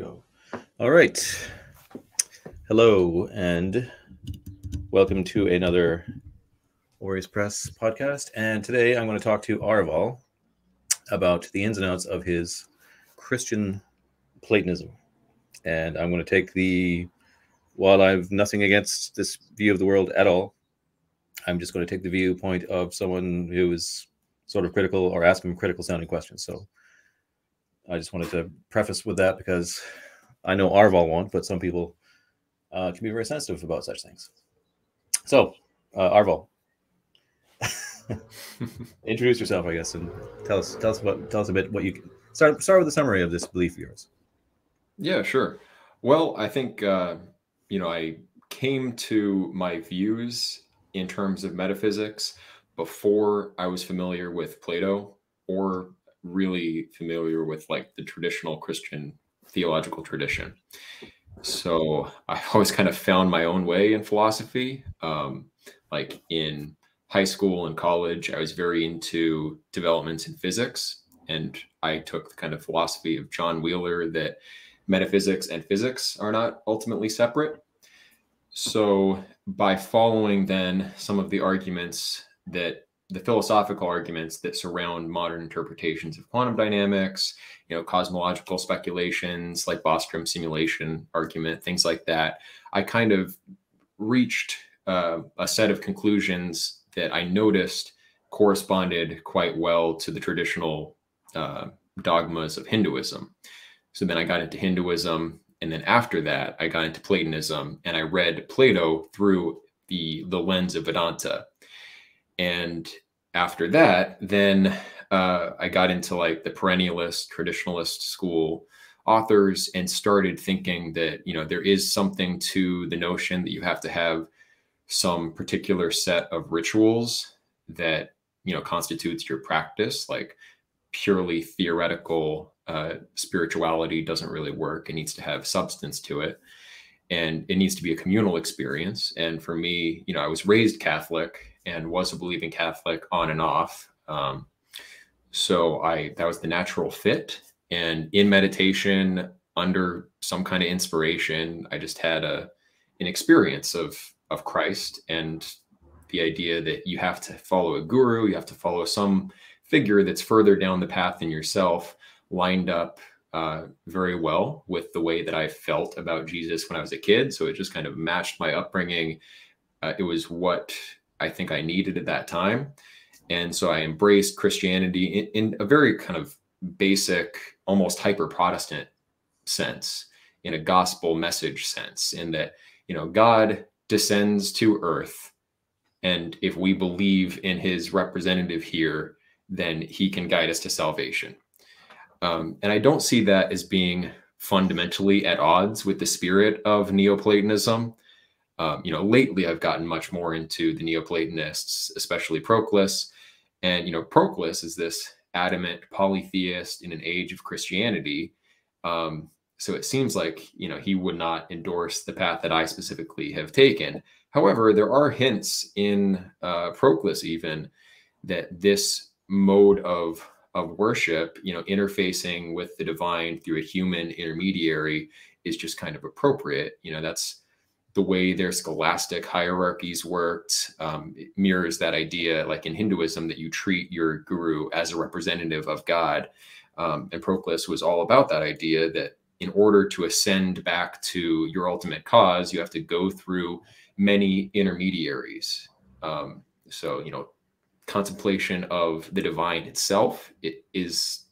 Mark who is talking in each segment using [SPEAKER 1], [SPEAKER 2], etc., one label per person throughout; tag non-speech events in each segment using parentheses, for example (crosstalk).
[SPEAKER 1] go. All right. Hello and welcome to another Aureus Press podcast. And today I'm going to talk to Aarvoll about the ins and outs of his Christian Platonism. And I'm going to take the, while I've nothing against this view of the world at all, I'm just going to take the viewpoint of someone who is sort of critical or asking critical sounding questions. So I just wanted to preface with that because I know Aarvoll won't, but some people uh, can be very sensitive about such things. So, uh, Aarvoll, (laughs) introduce yourself, I guess, and tell us tell us about tell us a bit what you start start with a summary of this belief of yours.
[SPEAKER 2] Yeah, sure. Well, I think uh, you know I came to my views in terms of metaphysics before I was familiar with Plato or really familiar with like the traditional Christian theological tradition. So I (laughs) always kind of found my own way in philosophy. Um, like in high school and college, I was very into developments in physics. And I took the kind of philosophy of John Wheeler that metaphysics and physics are not ultimately separate. So by following then some of the arguments that the philosophical arguments that surround modern interpretations of quantum dynamics, you know, cosmological speculations like Bostrom simulation argument, things like that, I kind of reached uh, a set of conclusions that I noticed corresponded quite well to the traditional uh, dogmas of Hinduism. So then I got into Hinduism, and then after that, I got into Platonism, and I read Plato through the the lens of Vedanta and after that, then uh, I got into like the perennialist, traditionalist school authors and started thinking that, you know, there is something to the notion that you have to have some particular set of rituals that, you know, constitutes your practice. Like purely theoretical uh, spirituality doesn't really work. It needs to have substance to it. And it needs to be a communal experience. And for me, you know, I was raised Catholic and was a believing Catholic on and off. Um, so I that was the natural fit. And in meditation, under some kind of inspiration, I just had a an experience of of Christ and the idea that you have to follow a guru, you have to follow some figure that's further down the path than yourself, lined up uh, very well with the way that I felt about Jesus when I was a kid. So it just kind of matched my upbringing. Uh, it was what I think I needed at that time. And so I embraced Christianity in, in a very kind of basic, almost hyper Protestant sense, in a gospel message sense, in that, you know, God descends to earth. And if we believe in his representative here, then he can guide us to salvation. Um, and I don't see that as being fundamentally at odds with the spirit of Neoplatonism um, you know, lately I've gotten much more into the Neoplatonists, especially Proclus. And, you know, Proclus is this adamant polytheist in an age of Christianity. Um, so it seems like, you know, he would not endorse the path that I specifically have taken. However, there are hints in uh, Proclus even that this mode of of worship, you know, interfacing with the divine through a human intermediary is just kind of appropriate. You know, that's the way their scholastic hierarchies worked um, mirrors that idea, like in Hinduism, that you treat your guru as a representative of God. Um, and Proclus was all about that idea that in order to ascend back to your ultimate cause, you have to go through many intermediaries. Um, so, you know, contemplation of the divine itself, it is,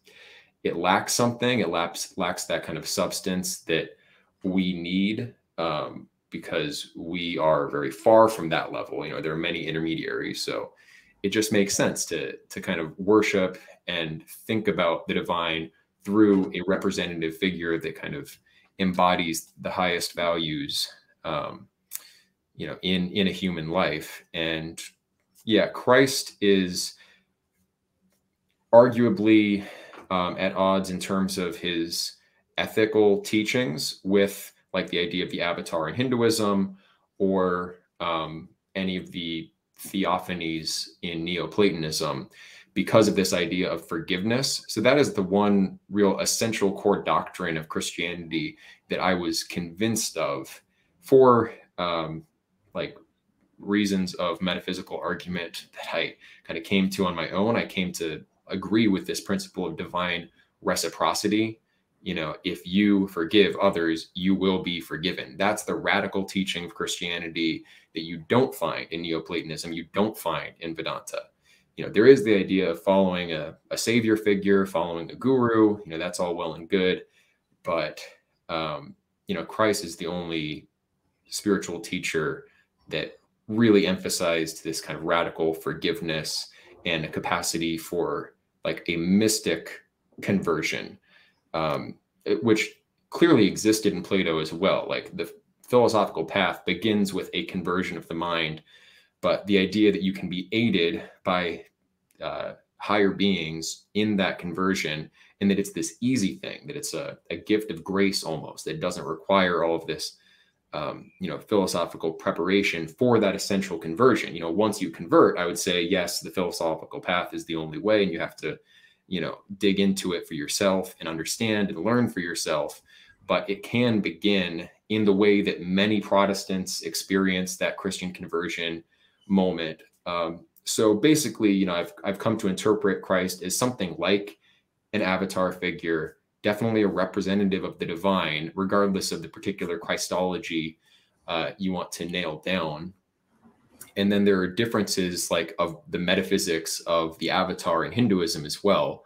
[SPEAKER 2] it lacks something. It lacks lacks that kind of substance that we need um, because we are very far from that level. You know, there are many intermediaries. So it just makes sense to to kind of worship and think about the divine through a representative figure that kind of embodies the highest values um, you know in in a human life and yeah christ is arguably um, at odds in terms of his ethical teachings with like the idea of the avatar in Hinduism or um, any of the theophanies in Neoplatonism, because of this idea of forgiveness. So that is the one real essential core doctrine of Christianity that I was convinced of for um, like reasons of metaphysical argument that I kind of came to on my own. I came to agree with this principle of divine reciprocity. You know, if you forgive others, you will be forgiven. That's the radical teaching of Christianity that you don't find in Neoplatonism, you don't find in Vedanta. You know, there is the idea of following a, a savior figure, following a guru, you know, that's all well and good. But, um, you know, Christ is the only spiritual teacher that really emphasized this kind of radical forgiveness and a capacity for like a mystic conversion, um, which clearly existed in Plato as well. Like the philosophical path begins with a conversion of the mind, but the idea that you can be aided by uh, higher beings in that conversion and that it's this easy thing, that it's a, a gift of grace almost, that doesn't require all of this um, you know philosophical preparation for that essential conversion you know once you convert i would say yes the philosophical path is the only way and you have to you know dig into it for yourself and understand and learn for yourself but it can begin in the way that many protestants experience that christian conversion moment um, so basically you know I've, I've come to interpret christ as something like an avatar figure definitely a representative of the divine, regardless of the particular Christology uh, you want to nail down. And then there are differences like of the metaphysics of the avatar in Hinduism as well.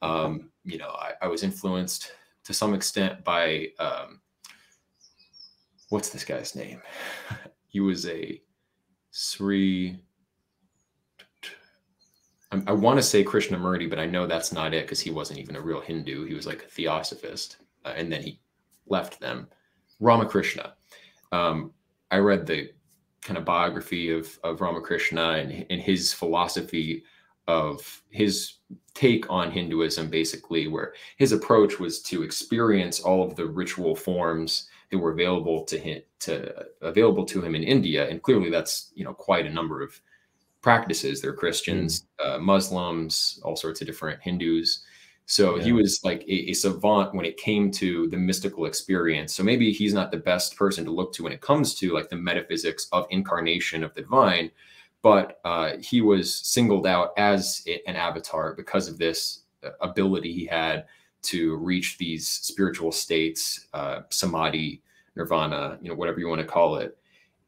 [SPEAKER 2] Um, you know, I, I, was influenced to some extent by um, what's this guy's name? (laughs) he was a Sri I, want to say Krishnamurti, but I know that's not it because he wasn't even a real Hindu. He was like a theosophist, uh, and then he left them. Ramakrishna. Um, I read the kind of biography of of Ramakrishna and, and his philosophy of his take on Hinduism, basically, where his approach was to experience all of the ritual forms that were available to him to available to him in India, and clearly that's you know quite a number of practices. There are Christians, mm. uh, Muslims, all sorts of different Hindus. So yeah. he was like a, a, savant when it came to the mystical experience. So maybe he's not the best person to look to when it comes to like the metaphysics of incarnation of the divine, but uh, he was singled out as an avatar because of this uh, ability he had to reach these spiritual states, uh, samadhi, nirvana, you know, whatever you want to call it.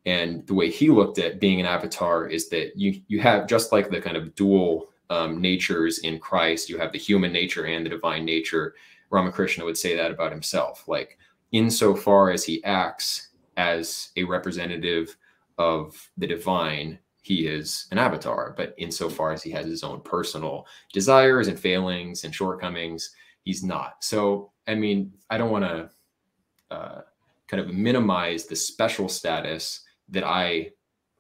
[SPEAKER 2] And the way he looked at being an avatar is that you you have just like the kind of dual um, natures in Christ, you have the human nature and the divine nature. Ramakrishna would say that about himself. Like insofar as he acts as a representative of the divine, he is an avatar. But insofar as he has his own personal desires and failings and shortcomings, he's not. So I mean, I don't want to uh, kind of minimize the special status that I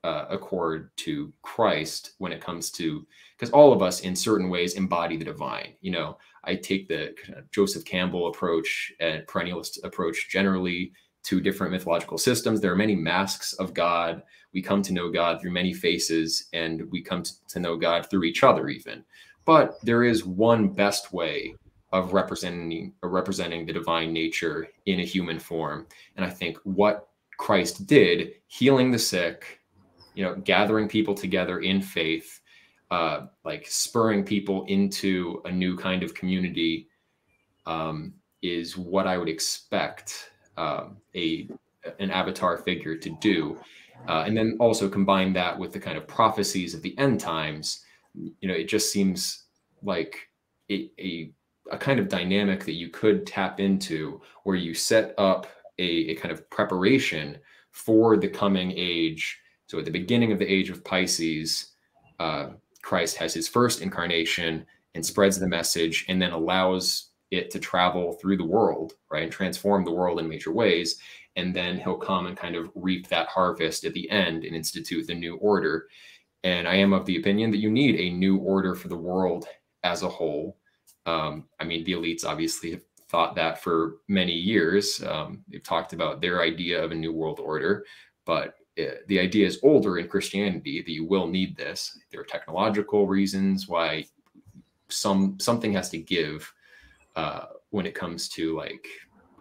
[SPEAKER 2] uh, accord to Christ when it comes to because all of us in certain ways embody the divine. You know, I take the Joseph Campbell approach and perennialist approach generally to different mythological systems. There are many masks of God. We come to know God through many faces, and we come to know God through each other, even. But there is one best way of representing representing the divine nature in a human form, and I think what Christ did, healing the sick, you know, gathering people together in faith, uh, like spurring people into a new kind of community, um, is what I would expect um, a an avatar figure to do, uh, and then also combine that with the kind of prophecies of the end times. You know, it just seems like a, a a kind of dynamic that you could tap into where you set up a, a kind of preparation for the coming age. So at the beginning of the age of Pisces, uh, Christ has his first incarnation and spreads the message and then allows it to travel through the world, right, and transform the world in major ways. And then he'll come and kind of reap that harvest at the end and institute the new order. And I am of the opinion that you need a new order for the world as a whole. Um, I mean, the elites obviously have thought that for many years. Um, they've talked about their idea of a new world order, but the idea is older in Christianity that you will need this. There are technological reasons why some something has to give uh, when it comes to like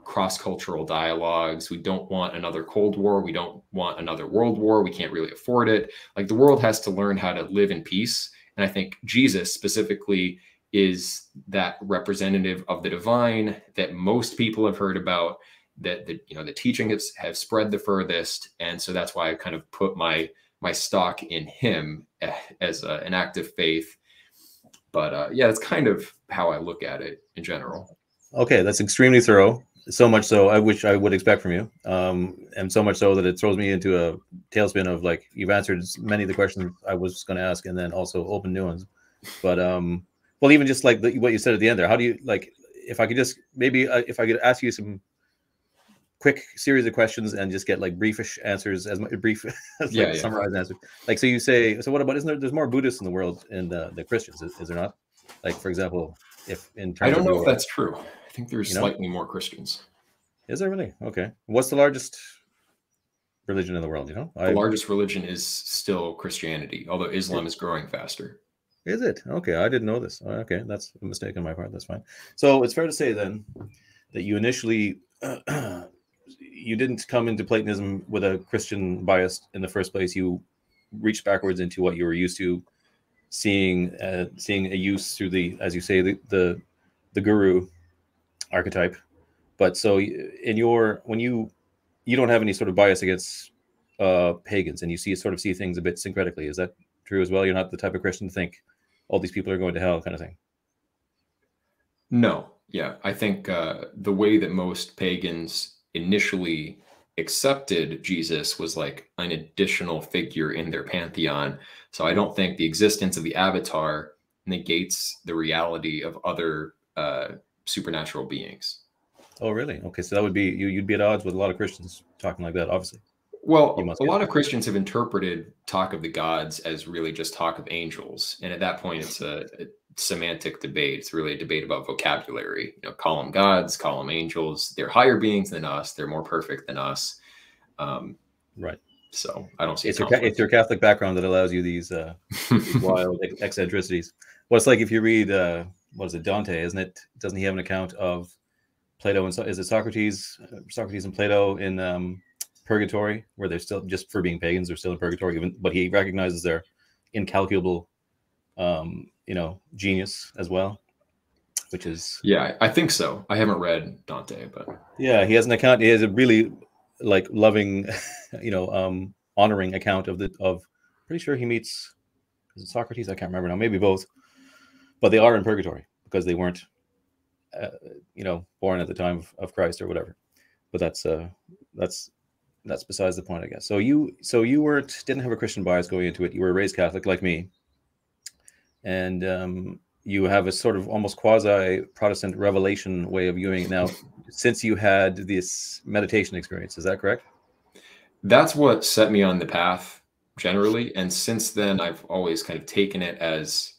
[SPEAKER 2] cross-cultural dialogues. We don't want another Cold War. We don't want another World War. We can't really afford it. Like the world has to learn how to live in peace. And I think Jesus specifically is that representative of the divine that most people have heard about that the you know the teaching has have spread the furthest. And so that's why i kind of put my my stock in him as a, an act of faith. But uh, yeah that's kind of how i look at it in general.
[SPEAKER 1] Okay that's extremely thorough. So much so i wish i would expect from you. Um and so much so that it throws me into a tailspin of like you've answered many of the questions i was going to ask and then also open new ones. But um well even just like the, what you said at the end there how do you like if i could just maybe uh, if i could ask you some quick series of questions and just get like briefish answers as brief (laughs) as
[SPEAKER 2] yeah,
[SPEAKER 1] like
[SPEAKER 2] yeah.
[SPEAKER 1] summarized answers like so you say so what about isn't there there's more buddhists in the world in the, the christians is, is there not like for example if in terms
[SPEAKER 2] i don't know if that's true i think there's
[SPEAKER 1] You know?
[SPEAKER 2] slightly more christians
[SPEAKER 1] is there really okay what's the largest religion in the world you know
[SPEAKER 2] the largest religion is still christianity although islam is growing faster
[SPEAKER 1] Is it? Okay, I didn't know this. Oh, Okay, that's a mistake on my part. That's fine. So it's fair to say then that you initially (clears throat) uh, you didn't come into Platonism with a Christian bias in the first place. You reached backwards into what you were used to seeing, uh, seeing a use through the, as you say, the the, the guru archetype. But so in your when you you don't have any sort of bias against uh, pagans, and you see sort of see things a bit syncretically. Is that true as well? You're not the type of Christian to think all these people are going to hell, kind of thing.
[SPEAKER 2] No, yeah, I think uh, the way that most pagans initially accepted Jesus was like an additional figure in their pantheon. So I don't think the existence of the avatar negates the reality of other uh, supernatural beings.
[SPEAKER 1] Oh, really? Okay, so that would be you. You'd be at odds with a lot of Christians talking like that, obviously.
[SPEAKER 2] Well, a lot of Christians have interpreted talk of the gods as really just talk of angels, and at that point, it's a semantic debate. It's really a debate about vocabulary. You know, call them gods, call them angels. They're higher beings than us. They're more perfect than us. Um,
[SPEAKER 1] Right.
[SPEAKER 2] so I don't see.
[SPEAKER 1] It's your it's your Catholic background that allows you these uh, these (laughs) wild eccentricities. Well, it's like if you read uh, what is it, Dante? Isn't it? Doesn't he have an account of Plato and So- is it Socrates, uh, Socrates and Plato in um, purgatory, where they're still just for being pagans, they're still in purgatory, even but he recognizes their incalculable, um, you know, genius as well, which is
[SPEAKER 2] yeah, I think so. I haven't read Dante, but
[SPEAKER 1] Yeah, he has an account. He has a really like loving, (laughs) you know, um, honoring account of the of. Pretty sure he meets is it Socrates. I can't remember now. Maybe both, but they are in purgatory because they weren't, uh, you know, born at the time of, of Christ or whatever. But that's uh, that's that's besides the point, I guess. So you so you weren't didn't have a Christian bias going into it. You were raised Catholic like me, and um, you have a sort of almost quasi Protestant revelation way of viewing it now since you had this meditation experience. Is that correct?
[SPEAKER 2] that's what set me on the path generally. And since then, I've always kind of taken it as,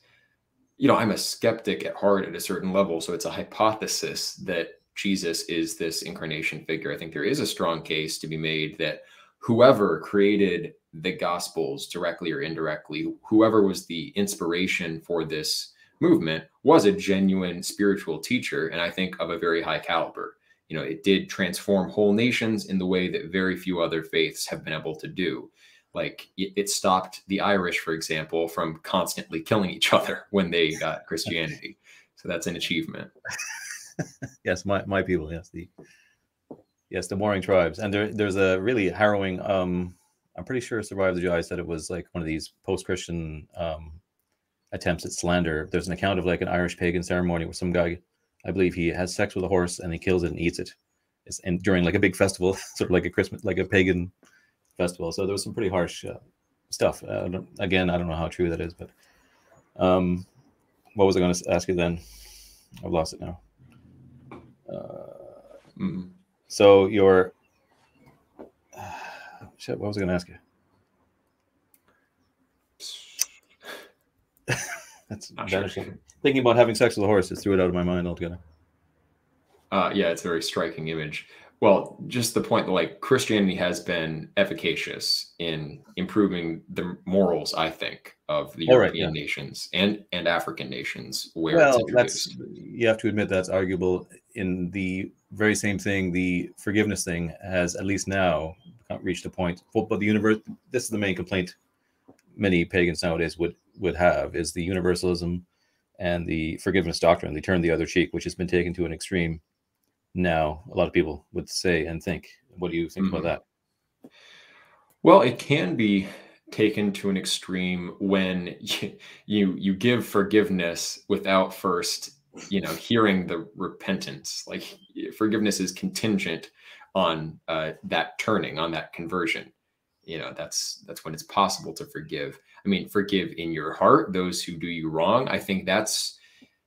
[SPEAKER 2] you know, I'm a skeptic at heart at a certain level. So it's a hypothesis that Jesus is this incarnation figure. I think there is a strong case to be made that whoever created the gospels directly or indirectly, whoever was the inspiration for this movement was a genuine spiritual teacher. And I think of a very high caliber you know it did transform whole nations in the way that very few other faiths have been able to do like it, it stopped the irish for example from constantly killing each other when they got (laughs) christianity so that's an achievement (laughs)
[SPEAKER 1] Yes, my, my people. Yes, the yes the warring tribes, and there there's a really harrowing. Um, I'm pretty sure Survive the Jive said it was like one of these post-Christian um, attempts at slander. There's an account of like an Irish pagan ceremony where some guy, I believe, he has sex with a horse and he kills it and eats it. It's and during like a big festival, (laughs) sort of like a Christmas, like a pagan festival. So there was some pretty harsh uh, stuff. Uh, again, I don't know how true that is, but um, what was I going to ask you then? I've lost it now. Uh,
[SPEAKER 2] Mm.
[SPEAKER 1] so your shit. What was I going to ask you? (laughs) That's
[SPEAKER 2] Not sure.
[SPEAKER 1] Thinking about having sex with a horse just threw it out of my mind altogether.
[SPEAKER 2] Uh, yeah, it's a very striking image. Well, just the point that like Christianity has been efficacious in improving the morals, I think, of the
[SPEAKER 1] All right,
[SPEAKER 2] European
[SPEAKER 1] yeah.
[SPEAKER 2] nations and and African nations where
[SPEAKER 1] well,
[SPEAKER 2] it's
[SPEAKER 1] that's you have to admit that's arguable. In the very same thing, the forgiveness thing has at least now reached a point. But but the universe, this is the main complaint many pagans nowadays would would have is the universalism and the forgiveness doctrine. They turn the other cheek, which has been taken to an extreme. Now, a lot of people would say and think. What do you think
[SPEAKER 2] Mhm.
[SPEAKER 1] about that?
[SPEAKER 2] Well, it can be taken to an extreme when you, (laughs) you you give forgiveness without first, you know, hearing the repentance. Like forgiveness is contingent on uh, that turning, on that conversion. You know, that's that's when it's possible to forgive. I mean, forgive in your heart those who do you wrong. I think that's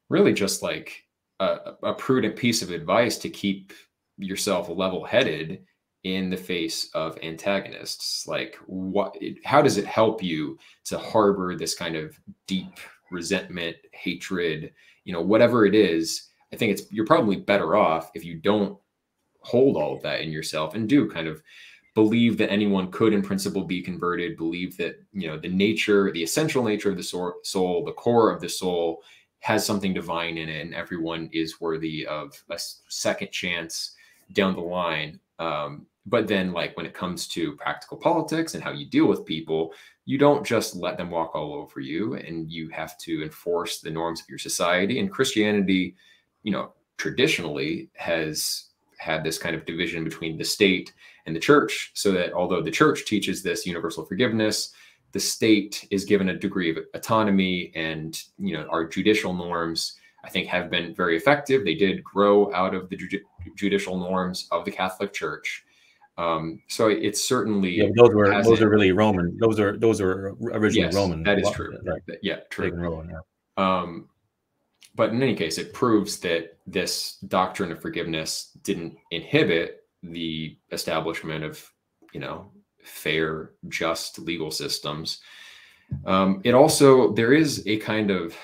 [SPEAKER 2] really just like a, a prudent piece of advice to keep yourself level-headed in the face of antagonists like what how does it help you to harbor this kind of deep resentment hatred you know whatever it is i think it's you're probably better off if you don't hold all of that in yourself and do kind of believe that anyone could in principle be converted believe that you know the nature the essential nature of the soul, the core of the soul has something divine in it and everyone is worthy of a second chance down the line. Um, but then like when it comes to practical politics and how you deal with people you don't just let them walk all over you and you have to enforce the norms of your society. And christianity you know traditionally has had this kind of division between the state and the church so that although the church teaches this universal forgiveness the state is given a degree of autonomy and you know our judicial norms i think have been very effective they did grow out of the judi- judicial norms of the catholic church um, so it's certainly
[SPEAKER 1] Yeah, those were those
[SPEAKER 2] it-
[SPEAKER 1] are really Roman. Those are those are original
[SPEAKER 2] Yes,
[SPEAKER 1] Roman.
[SPEAKER 2] that is true.
[SPEAKER 1] Right,
[SPEAKER 2] yeah true
[SPEAKER 1] Roman. Yeah.
[SPEAKER 2] Um, but in any case, it proves that this doctrine of forgiveness didn't inhibit the establishment of, you know, fair, just legal systems. Um, it also there is a kind of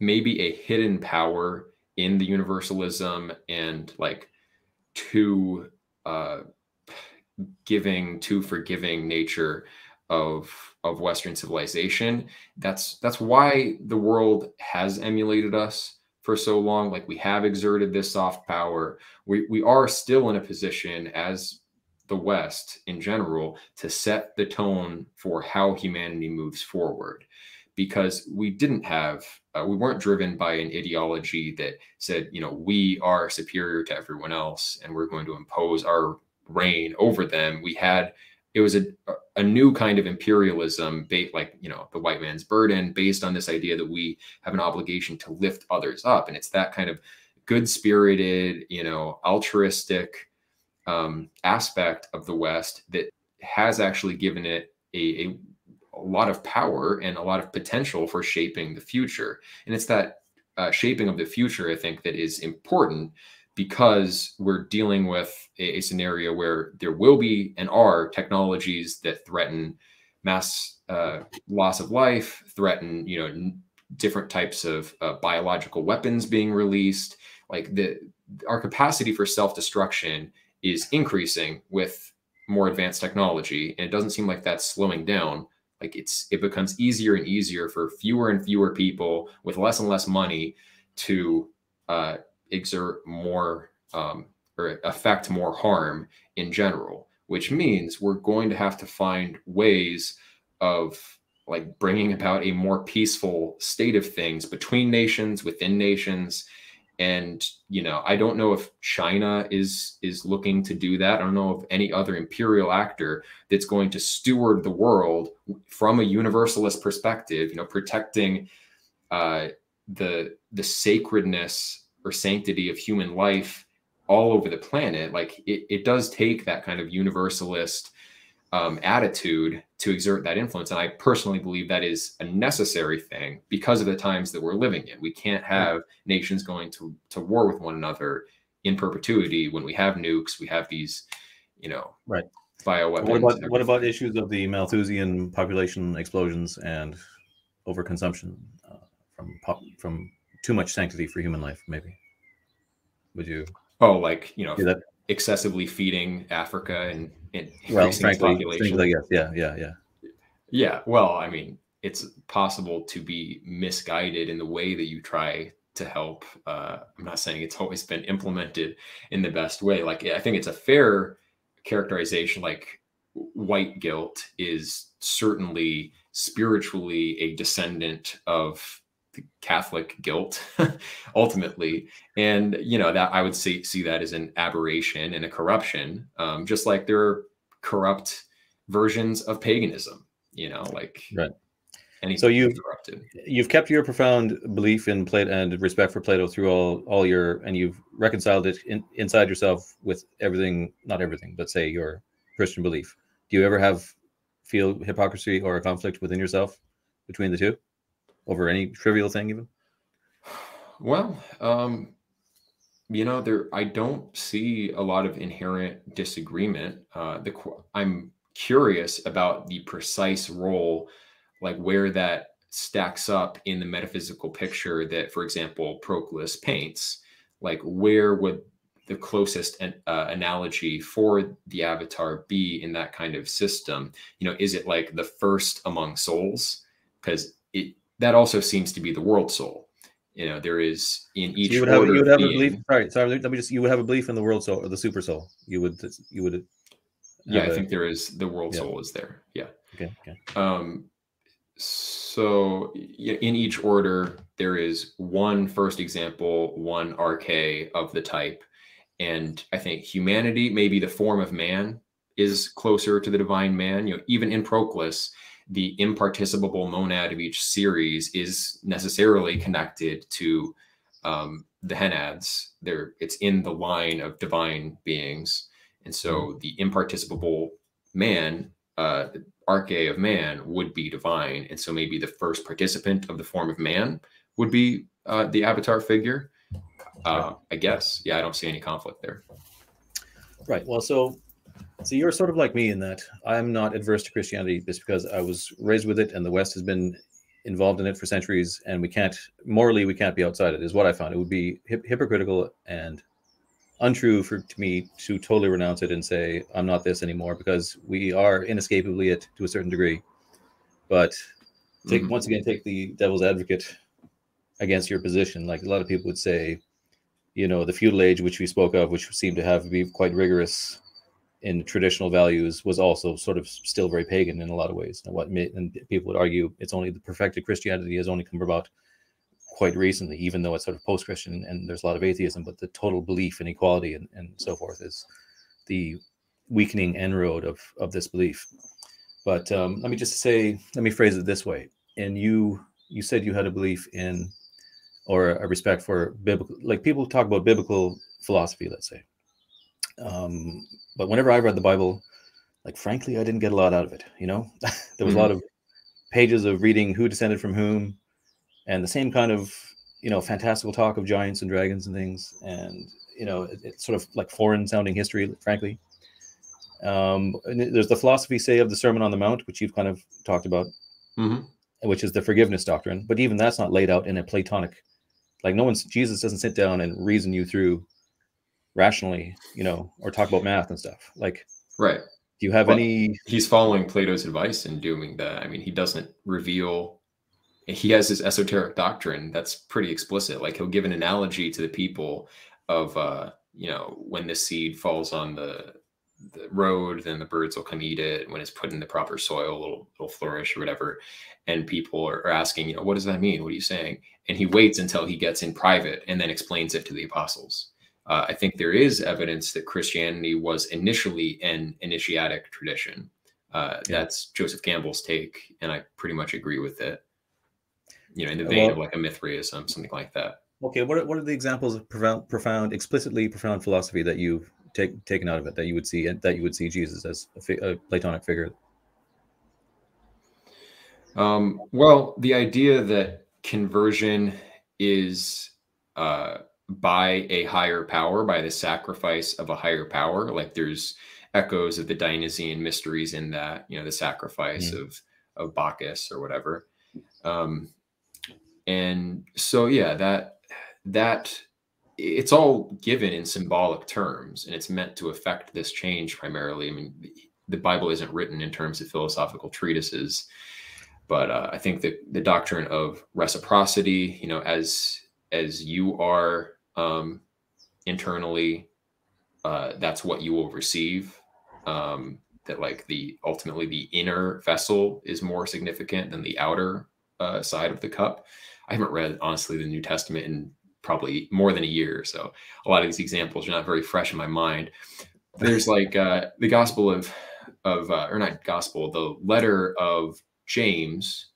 [SPEAKER 2] maybe a hidden power in the universalism and like too uh, giving, too forgiving nature of of Western civilization. That's that's why the world has emulated us for so long. Like we have exerted this soft power. We we are still in a position as the west in general to set the tone for how humanity moves forward. Because we didn't have uh, we weren't driven by an ideology that said you know we are superior to everyone else and we're going to impose our reign over them. We had it was a a new kind of imperialism like you know the white man's burden based on this idea that we have an obligation to lift others up. And it's that kind of good spirited you know altruistic um, aspect of the west that has actually given it a, a, a lot of power and a lot of potential for shaping the future. And it's that uh, shaping of the future i think that is important because we're dealing with a, a, scenario where there will be and are technologies that threaten mass uh, loss of life, threaten you know different types of uh, biological weapons being released. Like the our capacity for self destruction is increasing with more advanced technology, and it doesn't seem like that's slowing down. Like it's it becomes easier and easier for fewer and fewer people with less and less money to uh, exert more um, or affect more harm in general, which means we're going to have to find ways of like bringing about a more peaceful state of things between nations, within nations. And you know, I don't know if China is is looking to do that. I don't know of any other imperial actor that's going to steward the world from a universalist perspective. You know, protecting uh, the the sacredness or sanctity of human life all over the planet like it, it does take that kind of universalist um, attitude to exert that influence. And i personally believe that is a necessary thing because of the times that we're living in. We can't have nations going to, to war with one another in perpetuity when we have nukes we have these you know
[SPEAKER 1] Right.
[SPEAKER 2] bioweapons
[SPEAKER 1] What about what about issues of the Malthusian population explosions and overconsumption uh, from pop, from too much sanctity for human life? Maybe would you
[SPEAKER 2] oh like you know
[SPEAKER 1] that?
[SPEAKER 2] excessively feeding Africa and, and
[SPEAKER 1] well, frankly, frankly, yes, yeah, yeah, yeah.
[SPEAKER 2] Yeah, well, I mean, it's possible to be misguided in the way that you try to help. Uh, I'm not saying it's always been implemented in the best way. Like, I think it's a fair characterization. Like, white guilt is certainly spiritually a descendant of Catholic guilt, (laughs) ultimately, and you know that I would see see that as an aberration and a corruption, um, just like there are corrupt versions of paganism. You know, like
[SPEAKER 1] right. So you've you've kept your profound belief in Plato and respect for Plato through all all your, and you've reconciled it in, inside yourself with everything, not everything, but say your Christian belief. Do you ever have feel hypocrisy or a conflict within yourself between the two over any trivial thing, even?
[SPEAKER 2] Well, um, you know, there I don't see a lot of inherent disagreement. Uh, the I'm curious about the precise role like where that stacks up in the metaphysical picture that, for example, Proclus paints. Like, where would the closest uh, analogy for the avatar be in that kind of system? You know, is it like the first among souls? Because it that also seems to be the world soul. You know, there is in each. So
[SPEAKER 1] you would have, you would have being, a belief. Sorry, sorry. Let me just. You would have a belief in the world soul or the super soul. You would. You would.
[SPEAKER 2] Yeah, I a, think there is. The world yeah. soul is there. Yeah.
[SPEAKER 1] Okay. Okay.
[SPEAKER 2] Um, so in each order, there is one first example, one arche of the type. And I think humanity, maybe the form of man, is closer to the divine man. You know, even in Proclus, the imparticipable monad of each series is necessarily connected to um, the henads. There, it's in the line of divine beings, and so mm-hmm. the imparticipable man, uh, arche of man would be divine. And so maybe the first participant of the form of man would be uh, the avatar figure. Uh, I guess. Yeah, I don't see any conflict there.
[SPEAKER 1] Right. Well, so so you're sort of like me in that I'm not adverse to Christianity just because I was raised with it and the West has been involved in it for centuries and we can't morally we can't be outside it is what I found. It would be hip- hypocritical and untrue for to me to totally renounce it and say I'm not this anymore because we are inescapably it to a certain degree. But take mm-hmm. once again take the devil's advocate against your position. Like a lot of people would say, you know, the feudal age which we spoke of, which seemed to have be quite rigorous in traditional values, was also sort of still very pagan in a lot of ways. And what and people would argue it's only the perfected Christianity has only come about quite recently, even though it's sort of post-Christian and there's a lot of atheism, but the total belief in equality and, and so forth is the weakening end road of, of this belief. But um, let me just say, let me phrase it this way. And you, you said you had a belief in, or a respect for biblical, like people talk about biblical philosophy, let's say. Um, but whenever I read the Bible, like frankly, I didn't get a lot out of it. You know, (laughs) there was mm-hmm. a lot of pages of reading who descended from whom, and the same kind of you know fantastical talk of giants and dragons and things and you know it, it's sort of like foreign sounding history frankly um, there's the philosophy say of the sermon on the mount which you've kind of talked about
[SPEAKER 2] mm-hmm.
[SPEAKER 1] which is the forgiveness doctrine but even that's not laid out in a platonic like no one's jesus doesn't sit down and reason you through rationally you know or talk about math and stuff like
[SPEAKER 2] right
[SPEAKER 1] do you have well, any
[SPEAKER 2] he's following plato's advice in doing that i mean he doesn't reveal he has this esoteric doctrine that's pretty explicit. Like he'll give an analogy to the people of uh, you know, when the seed falls on the the road, then the birds will come eat it. When it's put in the proper soil, it'll, it'll flourish or whatever. And people are, are asking, you know, what does that mean? What are you saying? And he waits until he gets in private and then explains it to the apostles. Uh, I think there is evidence that Christianity was initially an initiatic tradition. Uh, yeah. That's Joseph Campbell's take, and I pretty much agree with it you know, in the vein well, of like a Mithraism, something like that.
[SPEAKER 1] Okay, what are, what are the examples of profound, profound, explicitly profound philosophy that you've take, taken out of it that you would see that you would see Jesus as a, a Platonic figure?
[SPEAKER 2] Um, well, the idea that conversion is uh, by a higher power, by the sacrifice of a higher power, like there's echoes of the Dionysian mysteries in that, you know, the sacrifice mm. of of Bacchus or whatever. Um, and so yeah that that it's all given in symbolic terms and it's meant to affect this change primarily. I mean, the Bible isn't written in terms of philosophical treatises, but uh, I think that the doctrine of reciprocity, you know, as as you are um, internally, uh, that's what you will receive. Um, that like the ultimately the inner vessel is more significant than the outer uh, side of the cup. I haven't read honestly the New Testament in probably more than a year, so a lot of these examples are not very fresh in my mind. There's like uh, the Gospel of of uh, or not Gospel, the letter of James.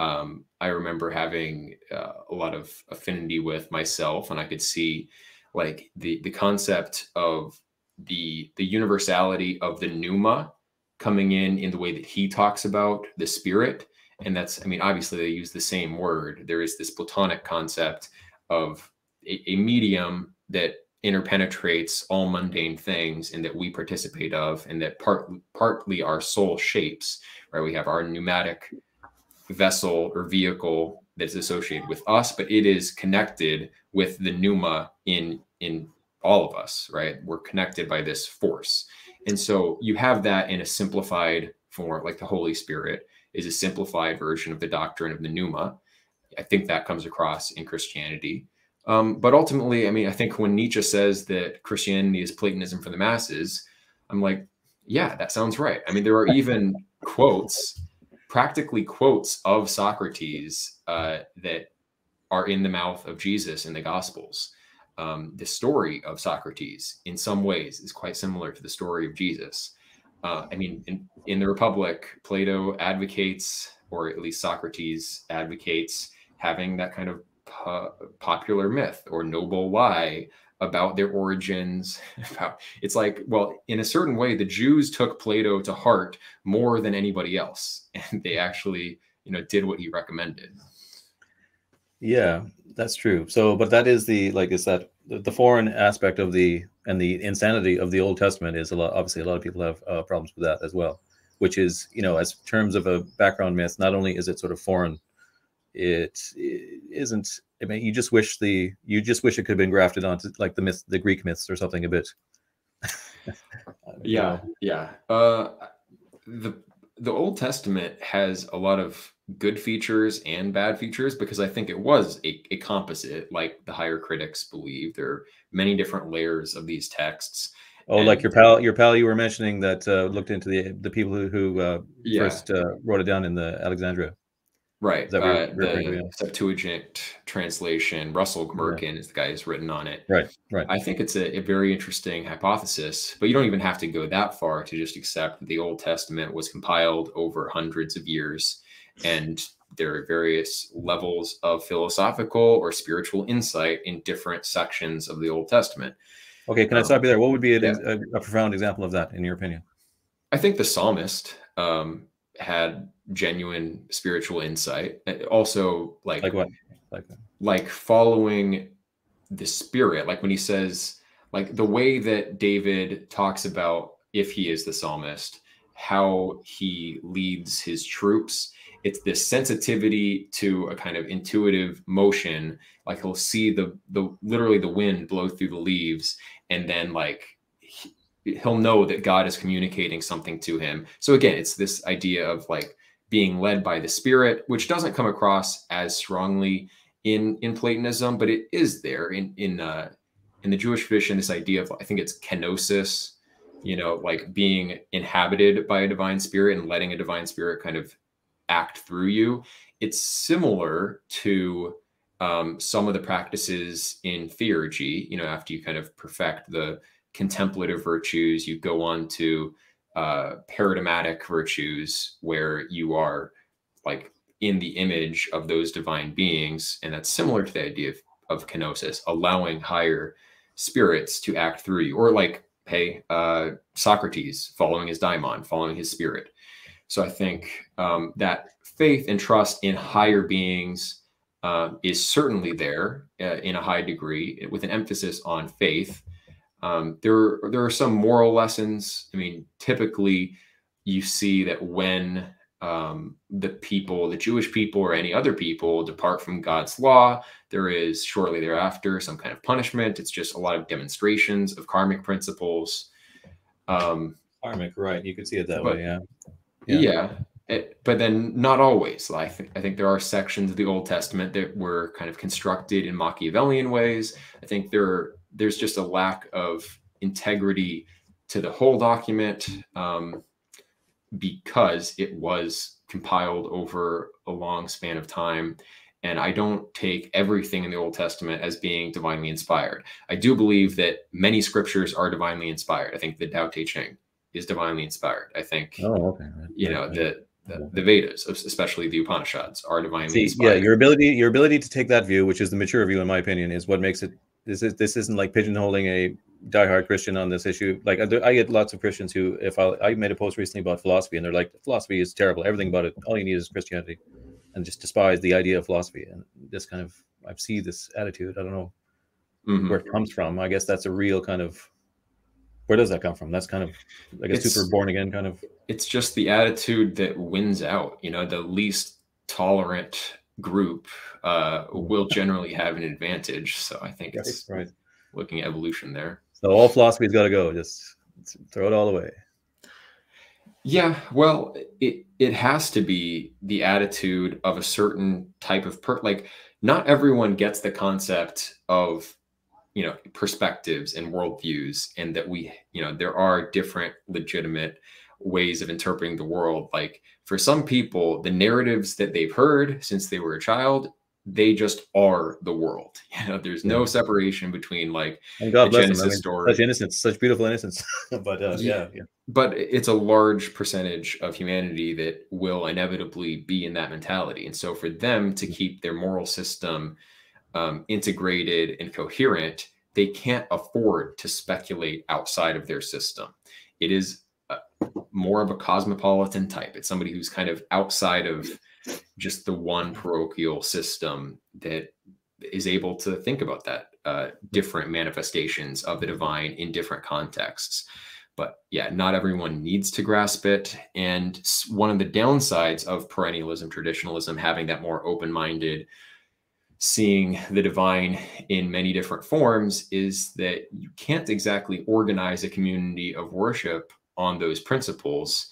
[SPEAKER 2] Um, I remember having uh, a lot of affinity with myself, and I could see like the the concept of the the universality of the pneuma coming in in the way that he talks about the spirit. And that's i mean obviously they use the same word. There is this platonic concept of a, a medium that interpenetrates all mundane things and that we participate of and that part partly our soul shapes right? We have our pneumatic vessel or vehicle that's associated with us but it is connected with the pneuma in in all of us right we're connected by this force and so you have that in a simplified form like the holy spirit is a simplified version of the doctrine of the pneuma. I think that comes across in Christianity. Um, but ultimately, I mean, I think when Nietzsche says that Christianity is Platonism for the masses, I'm like, yeah, that sounds right. I mean, there are even quotes, practically quotes of Socrates uh, that are in the mouth of Jesus in the Gospels. Um, the story of Socrates, in some ways, is quite similar to the story of Jesus. Uh, I mean, in, in the Republic, Plato advocates, or at least Socrates advocates, having that kind of po- popular myth or noble lie about their origins. (laughs) About it's like, well, in a certain way, the Jews took Plato to heart more than anybody else, (laughs) and they actually, you know, did what he recommended.
[SPEAKER 1] Yeah, that's true. So, but that is the like, is that the foreign aspect of the and the insanity of the Old Testament is a lot. Obviously, a lot of people have uh, problems with that as well. Which is, you know, as terms of a background myth, not only is it sort of foreign, it, it isn't. I mean, you just wish the you just wish it could have been grafted onto like the myth, the Greek myths or something a bit.
[SPEAKER 2] yeah, yeah. Uh, the the Old Testament has a lot of good features and bad features because I think it was a, a composite, like the higher critics believe. There are many different layers of these texts.
[SPEAKER 1] Oh, and, like your pal, your pal, you were mentioning that uh, looked into the the people who, who uh, yeah. first uh, wrote it down in the Alexandria.
[SPEAKER 2] Right. Uh, the Septuagint translation, Russell Gmirkin yeah. is the guy who's written on it.
[SPEAKER 1] Right. Right.
[SPEAKER 2] I think it's a, a, very interesting hypothesis, but you don't even have to go that far to just accept that the Old Testament was compiled over hundreds of years and there are various levels of philosophical or spiritual insight in different sections of the Old Testament.
[SPEAKER 1] Okay, can um, I stop you there? What would be a, yeah. a, a, profound example of that, in your opinion?
[SPEAKER 2] I think the psalmist um, had genuine spiritual insight. Uh, also, like
[SPEAKER 1] like what, like
[SPEAKER 2] like following the spirit. Like when he says, like the way that David talks about if he is the psalmist, how he leads his troops it's this sensitivity to a kind of intuitive motion like he'll see the the literally the wind blow through the leaves and then like he'll know that god is communicating something to him so again it's this idea of like being led by the spirit which doesn't come across as strongly in in platonism but it is there in in uh in the jewish tradition this idea of i think it's kenosis you know like being inhabited by a divine spirit and letting a divine spirit kind of act through you. It's similar to um, some of the practices in theurgy. You know, after you kind of perfect the contemplative virtues, you go on to uh, paradigmatic virtues where you are like in the image of those divine beings. And that's similar to the idea of, of kenosis, allowing higher spirits to act through you, or like, hey, uh, Socrates following his daimon, following his spirit. So I think um, that faith and trust in higher beings uh, is certainly there uh, in a high degree, with an emphasis on faith. Um, there, there are some moral lessons. I mean, typically, you see that when um, the people, the Jewish people, or any other people depart from God's law, there is shortly thereafter some kind of punishment. It's just a lot of demonstrations of karmic principles. Um,
[SPEAKER 1] karmic, right? You could see it that
[SPEAKER 2] but,
[SPEAKER 1] way, yeah.
[SPEAKER 2] Yeah. yeah it, but then not always. Like, I, th- I think there are sections of the Old Testament that were kind of constructed in Machiavellian ways. I think there there's just a lack of integrity to the whole document. Um, because it was compiled over a long span of time. And I don't take everything in the Old Testament as being divinely inspired. I do believe that many scriptures are divinely inspired. I think the Tao Te Ching is divinely inspired. I think, oh, okay. you know, the, the, the Vedas, especially the Upanishads, are divinely See, inspired.
[SPEAKER 1] Yeah, your ability, your ability to take that view, which is the mature view, in my opinion, is what makes it. This is this isn't like pigeonholing a diehard Christian on this issue. Like I, I, get lots of Christians who, if I, I made a post recently about philosophy, and they're like, philosophy is terrible. Everything about it, all you need is Christianity, and just despise the idea of philosophy. And this kind of, I see this attitude. I don't know mm-hmm. where it comes from. I guess that's a real kind of. Where does that come from? That's kind of like a super born again kind of.
[SPEAKER 2] It's just the attitude that wins out. You know, the least tolerant group uh, will (laughs) generally have an advantage. So I think it's right. looking at evolution there.
[SPEAKER 1] So all philosophy's got to go. Just throw it all away.
[SPEAKER 2] Yeah, well, it it has to be the attitude of a certain type of per like not everyone gets the concept of you know perspectives and worldviews and that we you know there are different legitimate ways of interpreting the world like for some people the narratives that they've heard since they were a child they just are the world. (laughs) You know, there's no separation between like
[SPEAKER 1] and God bless Genesis them. I mean, story. Such innocence, such beautiful innocence. (laughs) but uh, yeah, yeah,
[SPEAKER 2] But it's a large percentage of humanity that will inevitably be in that mentality, and so for them to keep their moral system um, integrated and coherent, they can't afford to speculate outside of their system. It is more of a cosmopolitan type. It's somebody who's kind of outside of just the one parochial system that is able to think about that uh, different manifestations of the divine in different contexts. But yeah, not everyone needs to grasp it. And one of the downsides of perennialism, traditionalism, having that more open minded, seeing the divine in many different forms, is that you can't exactly organize a community of worship on those principles.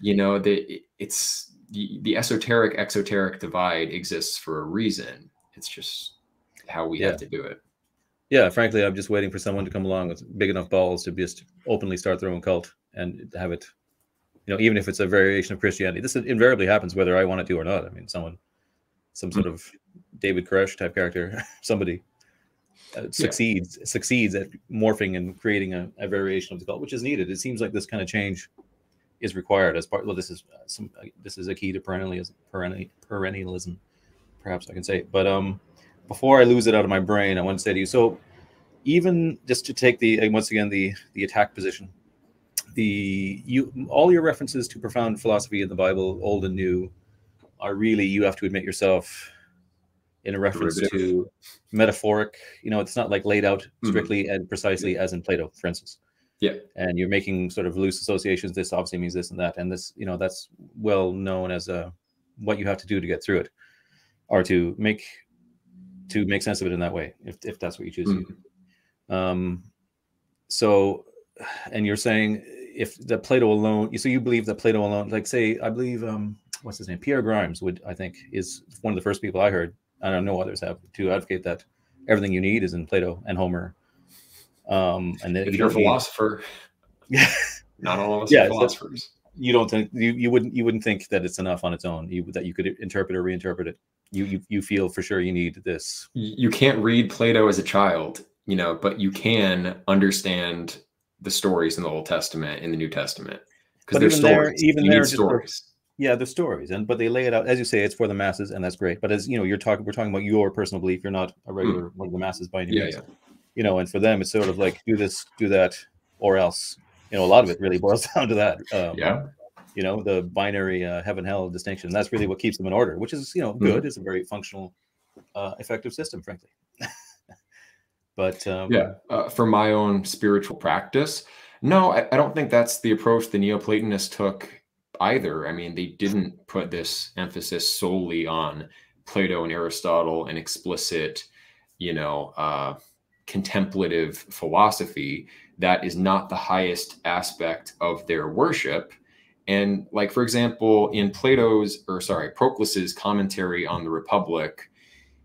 [SPEAKER 2] You know, that it's the, the esoteric exoteric divide exists for a reason. It's just how we yeah. have to do it.
[SPEAKER 1] Yeah, frankly, I'm just waiting for someone to come along with big enough balls to just openly start their own cult and have it, you know, even if it's a variation of Christianity. This invariably happens whether I want it to or not. I mean, someone, some sort mm. of David Koresh type character, (laughs) somebody uh, succeeds yeah. succeeds at morphing and creating a, a variation of the cult, which is needed. It seems like this kind of change is required as part. Well, this is uh, some. Uh, this is a key to perennialism. Perennial, perennialism, perhaps I can say. But um, before I lose it out of my brain, I want to say to you. So, even just to take the uh, once again the the attack position, the you all your references to profound philosophy in the Bible, old and new, are really you have to admit yourself in a reference to metaphoric. You know, it's not like laid out mm-hmm. strictly mm-hmm. and precisely as in Plato, for instance.
[SPEAKER 2] Yeah.
[SPEAKER 1] And you're making sort of loose associations. This obviously means this and that. And this, you know, that's well known as a what you have to do to get through it or to make to make sense of it in that way, if, if that's what you choose mm-hmm. Um so and you're saying if the Plato alone, you so you believe that Plato alone, like say, I believe um what's his name? Pierre Grimes would I think is one of the first people I heard. I don't know others have to advocate that everything you need is in Plato and Homer um, and then
[SPEAKER 2] if you are a philosopher,
[SPEAKER 1] yeah, (laughs)
[SPEAKER 2] not all of us yeah, are philosophers.
[SPEAKER 1] You don't think you, you wouldn't you wouldn't think that it's enough on its own. You that you could interpret or reinterpret it. You you you feel for sure you need this.
[SPEAKER 2] You can't read Plato as a child, you know, but you can understand the stories in the Old Testament in the New Testament
[SPEAKER 1] because they're stories. There, even there, stories. Yeah, the stories, and but they lay it out as you say. It's for the masses, and that's great. But as you know, you're talking. We're talking about your personal belief. You're not a regular mm. one of the masses by any means. Yeah, yeah you know, and for them, it's sort of like do this, do that, or else. You know, a lot of it really (laughs) boils down to that.
[SPEAKER 2] Um, yeah.
[SPEAKER 1] You know, the binary uh, heaven hell distinction. That's really what keeps them in order, which is you know mm-hmm. good. Mm-hmm. It's a very functional, uh, effective system, frankly. (laughs) but um,
[SPEAKER 2] yeah, uh, for my own spiritual practice, no, I, I don't think that's the approach the Neoplatonists took either. I mean, they didn't put this emphasis solely on Plato and Aristotle and explicit, you know, uh, contemplative philosophy. That is not the highest aspect of their worship. And like, for example, in Plato's, or sorry, Proclus's commentary on the Republic,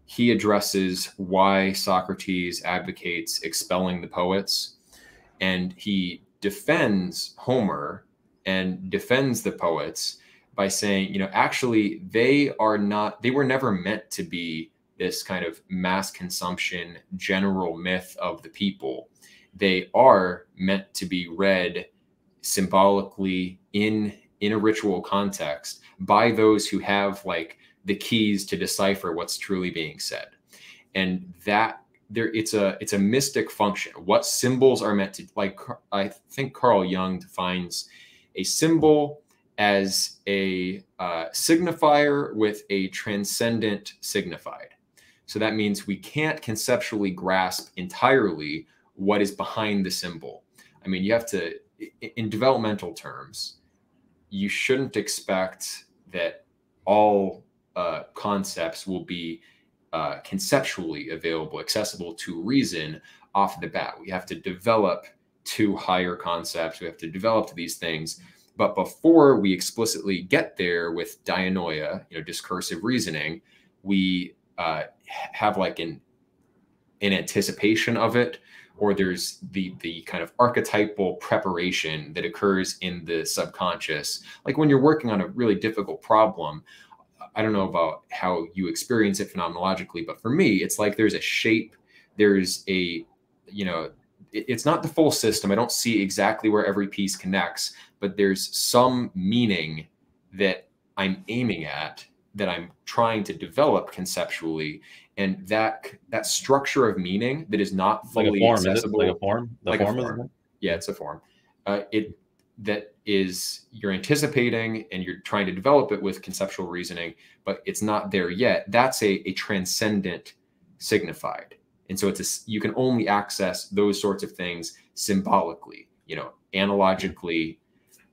[SPEAKER 2] he addresses why Socrates advocates expelling the poets. And he defends Homer and defends the poets by saying, you know, actually, they are not, they were never meant to be this kind of mass consumption general myth of the people. They are meant to be read symbolically in in a ritual context by those who have like the keys to decipher what's truly being said and that there it's a it's a mystic function what symbols are meant to like i think carl jung defines a symbol as a uh, signifier with a transcendent signified so that means we can't conceptually grasp entirely what is behind the symbol i mean you have to in developmental terms you shouldn't expect that all uh, concepts will be uh, conceptually available, accessible to reason off the bat. We have to develop to higher concepts. We have to develop these things. But before we explicitly get there with dianoia, you know, discursive reasoning, we uh, have like an an anticipation of it or there's the the kind of archetypal preparation that occurs in the subconscious like when you're working on a really difficult problem i don't know about how you experience it phenomenologically but for me it's like there's a shape there's a you know it's not the full system i don't see exactly where every piece connects but there's some meaning that i'm aiming at that i'm trying to develop conceptually and that that structure of meaning that is not fully like form, accessible,
[SPEAKER 1] like a form,
[SPEAKER 2] the like form, a form. yeah, it's a form. Uh, it that is you're anticipating and you're trying to develop it with conceptual reasoning, but it's not there yet. That's a, a transcendent signified, and so it's a, you can only access those sorts of things symbolically, you know, analogically,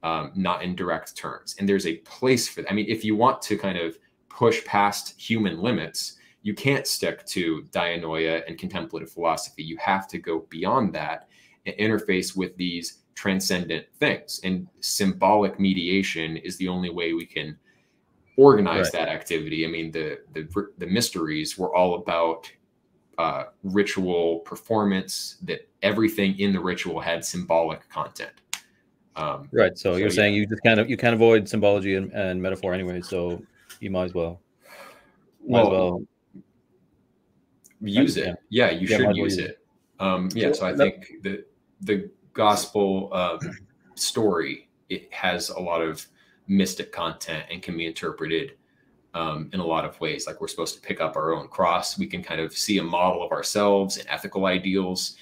[SPEAKER 2] um, not in direct terms. And there's a place for that. I mean, if you want to kind of push past human limits you can't stick to dianoia and contemplative philosophy. You have to go beyond that and interface with these transcendent things. And symbolic mediation is the only way we can organize right. that activity. I mean, the the the mysteries were all about uh, ritual performance. That everything in the ritual had symbolic content.
[SPEAKER 1] Um, right. So, so you're yeah. saying you just kind of you can't avoid symbology and, and metaphor anyway. So you might as well.
[SPEAKER 2] Might well, as well use it. Yeah, you yeah, should use it. Um, yeah, so I think the the gospel um, story it has a lot of mystic content and can be interpreted um, in a lot of ways. Like we're supposed to pick up our own cross. We can kind of see a model of ourselves and ethical ideals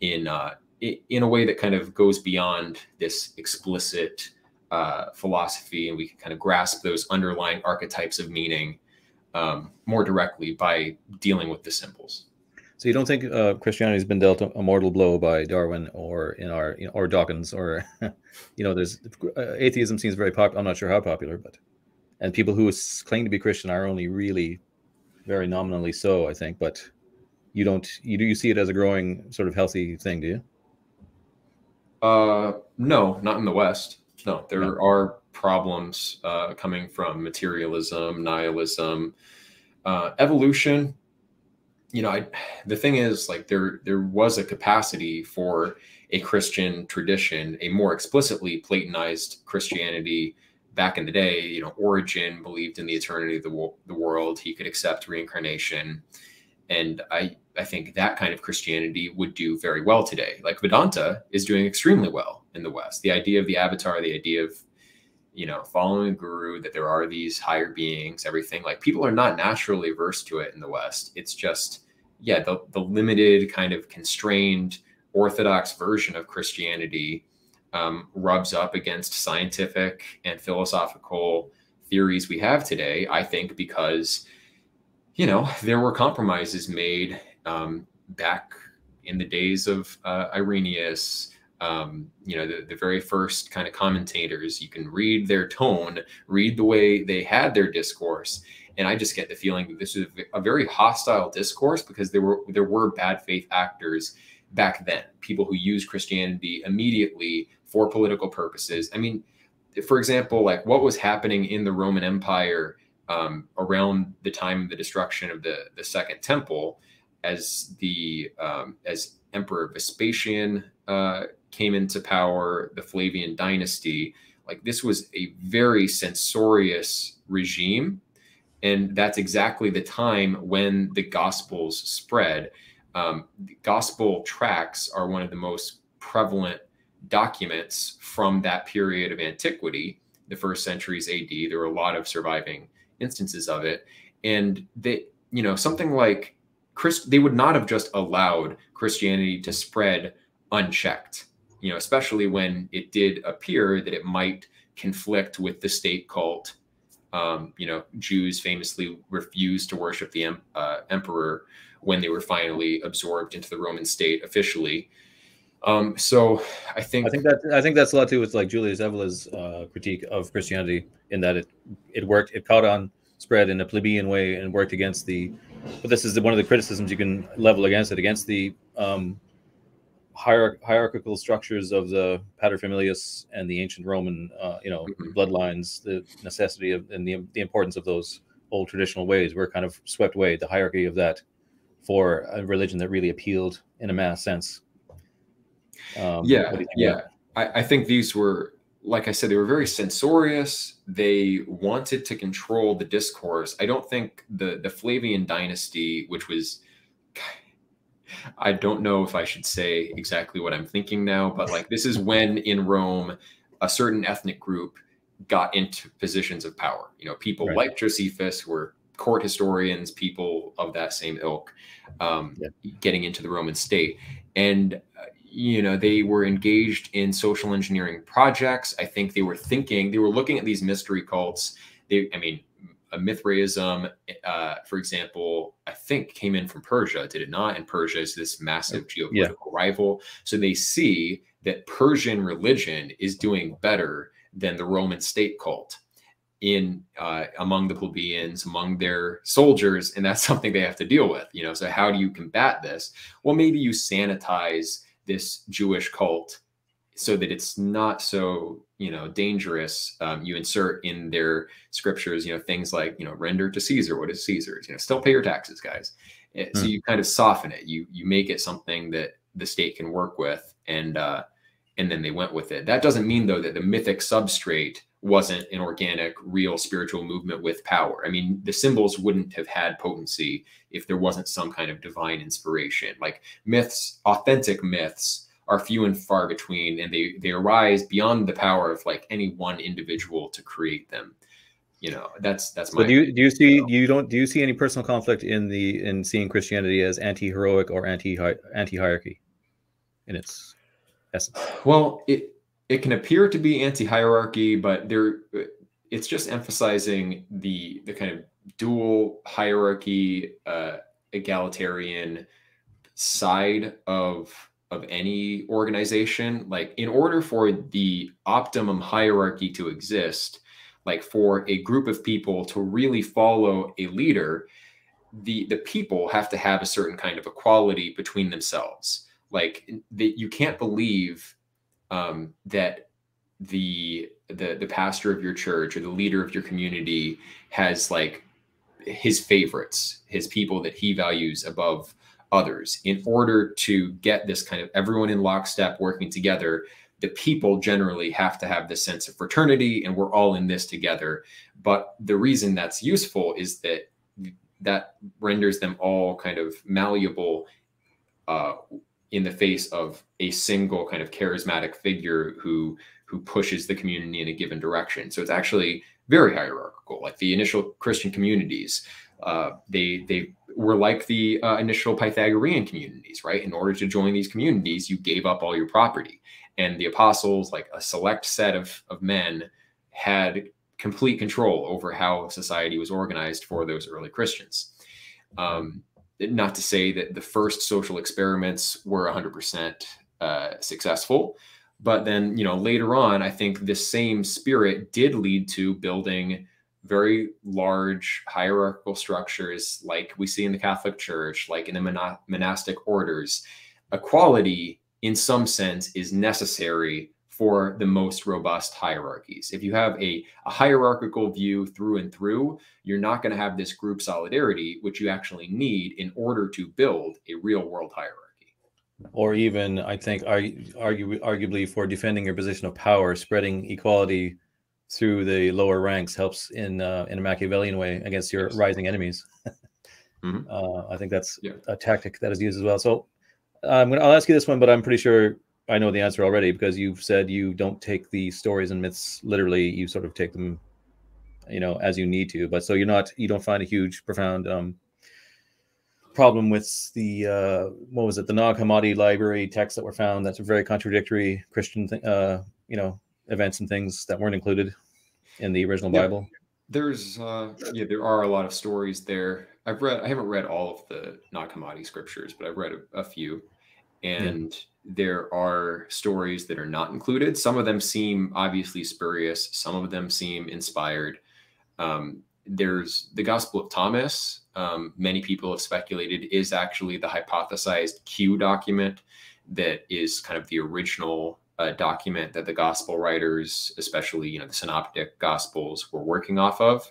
[SPEAKER 2] in uh, in a way that kind of goes beyond this explicit uh, philosophy, and we can kind of grasp those underlying archetypes of meaning um, more directly by dealing with the symbols.
[SPEAKER 1] So you don't think uh, Christianity has been dealt a mortal blow by Darwin or in our you know, or Dawkins or (laughs) you know there's uh, atheism seems very popular. I'm not sure how popular, but and people who claim to be Christian are only really very nominally so, I think. But you don't you do you see it as a growing sort of healthy thing, do you?
[SPEAKER 2] Uh, no, not in the West. No, there no. are problems uh, coming from materialism, nihilism, uh, evolution. You know, I, the thing is, like there there was a capacity for a Christian tradition, a more explicitly Platonized Christianity back in the day. You know, Origen believed in the eternity of the, the world. He could accept reincarnation, and I I think that kind of Christianity would do very well today. Like Vedanta is doing extremely well in the West. The idea of the avatar, the idea of you know, following a guru, that there are these higher beings, everything. Like people are not naturally averse to it in the West. It's just, yeah, the, the limited kind of constrained orthodox version of Christianity um, rubs up against scientific and philosophical theories we have today. I think because, you know, (laughs) there were compromises made um, back in the days of uh, Irenaeus, um, you know, the, the very first kind of commentators, you can read their tone, read the way they had their discourse. And I just get the feeling that this was a very hostile discourse because there were there were bad faith actors back then, people who used Christianity immediately for political purposes. I mean, for example, like what was happening in the Roman Empire um, around the time of the destruction of the the Second Temple, as the um, as Emperor Vespasian uh, came into power, the Flavian dynasty, like this was a very censorious regime. And that's exactly the time when the Gospels spread. Um, gospel tracts are one of the most prevalent documents from that period of antiquity, the first centuries AD. There were a lot of surviving instances of it. And they, you know, something like Chris, they would not have just allowed Christianity to spread unchecked you know, especially when it did appear that it might conflict with the state cult. Um, you know, Jews famously refused to worship the uh, emperor when they were finally absorbed into the Roman state officially. Um, so I think
[SPEAKER 1] I think that I think that's a lot too with like Julius Evola's uh, critique of Christianity in that it it worked, it caught on, spread in a plebeian way, and worked against the. But this is the, one of the criticisms you can level against it against the um, hier- hierarchical structures of the paterfamilias and the ancient Roman, uh, you know, mm-hmm. bloodlines, the necessity of and the, the importance of those old traditional ways were kind of swept away. The hierarchy of that for a religion that really appealed in a mass sense.
[SPEAKER 2] Um, yeah, yeah. I, I think these were, like I said, they were very censorious. They wanted to control the discourse. I don't think the the Flavian dynasty, which was I don't know if I should say exactly what I'm thinking now, but like this is when in Rome, a certain ethnic group got into positions of power. You know, people right. like Josephus were court historians, people of that same ilk, um, yeah. getting into the Roman state. And, uh, you know, they were engaged in social engineering projects. I think they were thinking, they were looking at these mystery cults. They, I mean, a Mithraism, uh, for example, I think came in from Persia, did it not? And Persia is this massive geopolitical yeah. rival. So they see that Persian religion is doing better than the Roman state cult in uh, among the plebeians, among their soldiers, and that's (laughs) something they have to deal with. You know, so how do you combat this? Well, maybe you sanitize this Jewish cult so that it's not so you know dangerous um, you insert in their scriptures you know things like you know render to caesar what is caesar's you know still pay your taxes guys. Eh, so hmm. you kind of soften it. You you make it something that the state can work with and uh and then they went with it. That doesn't mean though that the mythic substrate wasn't an organic real spiritual movement with power. I mean the symbols wouldn't have had potency if there wasn't some kind of divine inspiration. Like myths authentic myths are few and far between and they they arise beyond the power of like any one individual to create them. You know that's that's
[SPEAKER 1] my so do you do you see do you don't do you see any personal conflict in the in seeing christianity as anti-heroic or anti anti-hierarchy in its essence?
[SPEAKER 2] Well it it can appear to be anti-hierarchy but there it's just emphasizing the the kind of dual hierarchy uh egalitarian side of of any organization. Like in order for the optimum hierarchy to exist like for a group of people to really follow a leader the the people have to have a certain kind of equality between themselves. Like that you can't believe um, that the the the pastor of your church or the leader of your community has like his favorites his people that he values above others. In order to get this kind of everyone in lockstep working together the people generally have to have this sense of fraternity and we're all in this together. But the reason that's useful is that that renders them all kind of malleable uh, in the face of a single kind of charismatic figure who who pushes the community in a given direction so it's actually very hierarchical like the initial christian communities uh, they they were like the uh, initial Pythagorean communities, right? In order to join these communities, you gave up all your property, and the apostles, like a select set of of men, had complete control over how society was organized for those early Christians. Um, not to say that the first social experiments were 100% uh, successful. But then, you know, later on, I think this same spirit did lead to building very large hierarchical structures like we see in the Catholic Church, like in the monastic orders. Equality, in some sense, is necessary for the most robust hierarchies. If you have a, a hierarchical view through and through, you're not going to have this group solidarity, which you actually need in order to build a real world hierarchy.
[SPEAKER 1] Or even, I think, argue, argue, arguably for defending your position of power, spreading equality through the lower ranks helps in uh, in a Machiavellian way against your yes. rising enemies. (laughs) mm-hmm. uh, I think that's yeah. a tactic that is used as well. So I'm gonna, I'll ask you this one, but I'm pretty sure I know the answer already because you've said you don't take the stories and myths literally. You sort of take them, you know, as you need to. But so you're not, you don't find a huge, profound um, problem with the uh, what was it, the Nag Hammadi library texts that were found. That's a very contradictory Christian, th- uh, you know, events and things that weren't included in the original yeah. Bible.
[SPEAKER 2] There's, uh, yeah, there are a lot of stories there. I've read, I haven't read all of the Nag Hammadi scriptures, but I've read a, a few and yeah. there are stories that are not included. Some of them seem obviously spurious, some of them seem inspired. Um, there's the Gospel of Thomas. Um, many people have speculated is actually the hypothesized Q document that is kind of the original uh, document that the gospel writers, especially you know the synoptic gospels, were working off of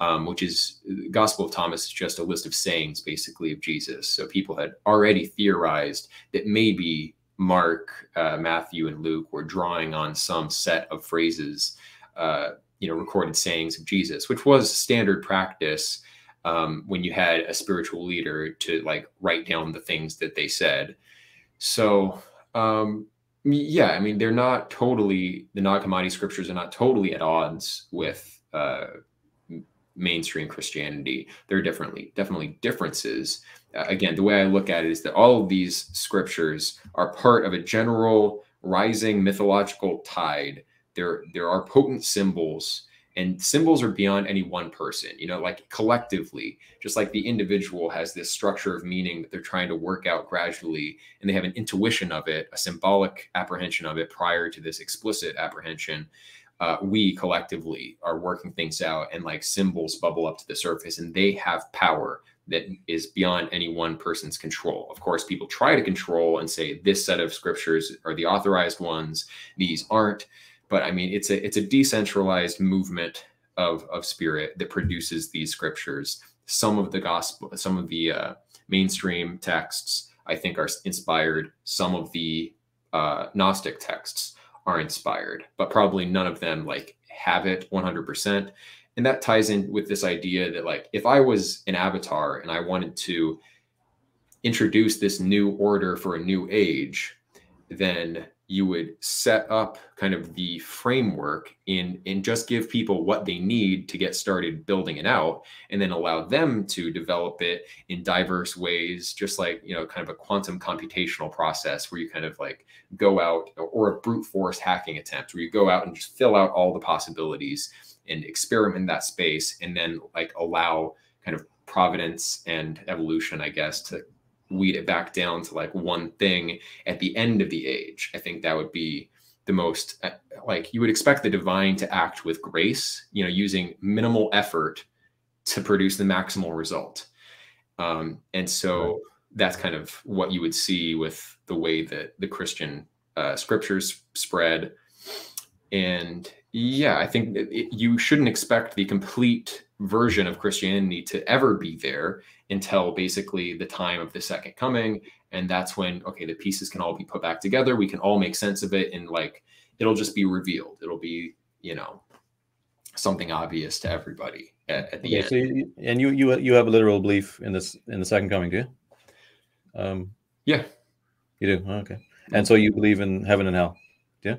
[SPEAKER 2] um, which is the Gospel of Thomas is just a list of sayings basically of Jesus. So people had already theorized that maybe Mark, uh, Matthew, and Luke were drawing on some set of phrases, uh, you know, recorded sayings of Jesus, which was standard practice um, when you had a spiritual leader to like write down the things that they said. So um, yeah, I mean, they're not totally the Nag Hammadi scriptures are not totally at odds with uh, mainstream Christianity. There are definitely definitely differences. Uh, again, the way I look at it is that all of these scriptures are part of a general rising mythological tide. There there are potent symbols and symbols are beyond any one person you know like collectively just like the individual has this structure of meaning that they're trying to work out gradually and they have an intuition of it a symbolic apprehension of it prior to this explicit apprehension uh, we collectively are working things out and like symbols bubble up to the surface and they have power that is beyond any one person's control. Of course, people try to control and say this set of scriptures are the authorized ones, these aren't. But I mean, it's a it's a decentralized movement of of spirit that produces these scriptures. Some of the gospel, some of the uh, mainstream texts, I think, are inspired. Some of the uh, Gnostic texts are inspired, but probably none of them like have it 100%. And that ties in with this idea that like if I was an avatar and I wanted to introduce this new order for a new age, then you would set up kind of the framework in and just give people what they need to get started building it out and then allow them to develop it in diverse ways just like you know kind of a quantum computational process where you kind of like go out or a brute force hacking attempt where you go out and just fill out all the possibilities and experiment in that space and then like allow kind of providence and evolution i guess to weed it back down to like one thing at the end of the age. I think that would be the most uh, like you would expect the divine to act with grace, you know, using minimal effort to produce the maximal result. Um, and so that's kind of what you would see with the way that the Christian uh, scriptures spread. And yeah, I think it, you shouldn't expect the complete version of Christianity to ever be there until basically the time of the second coming. And that's when, okay, the pieces can all be put back together. We can all make sense of it. And like, it'll just be revealed. It'll be, you know, something obvious to everybody at, at the okay, end. So
[SPEAKER 1] you, and you, you, you have a literal belief in this, in the second coming, do you?
[SPEAKER 2] Um, yeah.
[SPEAKER 1] You do? okay. And so you believe in heaven and hell? Yeah.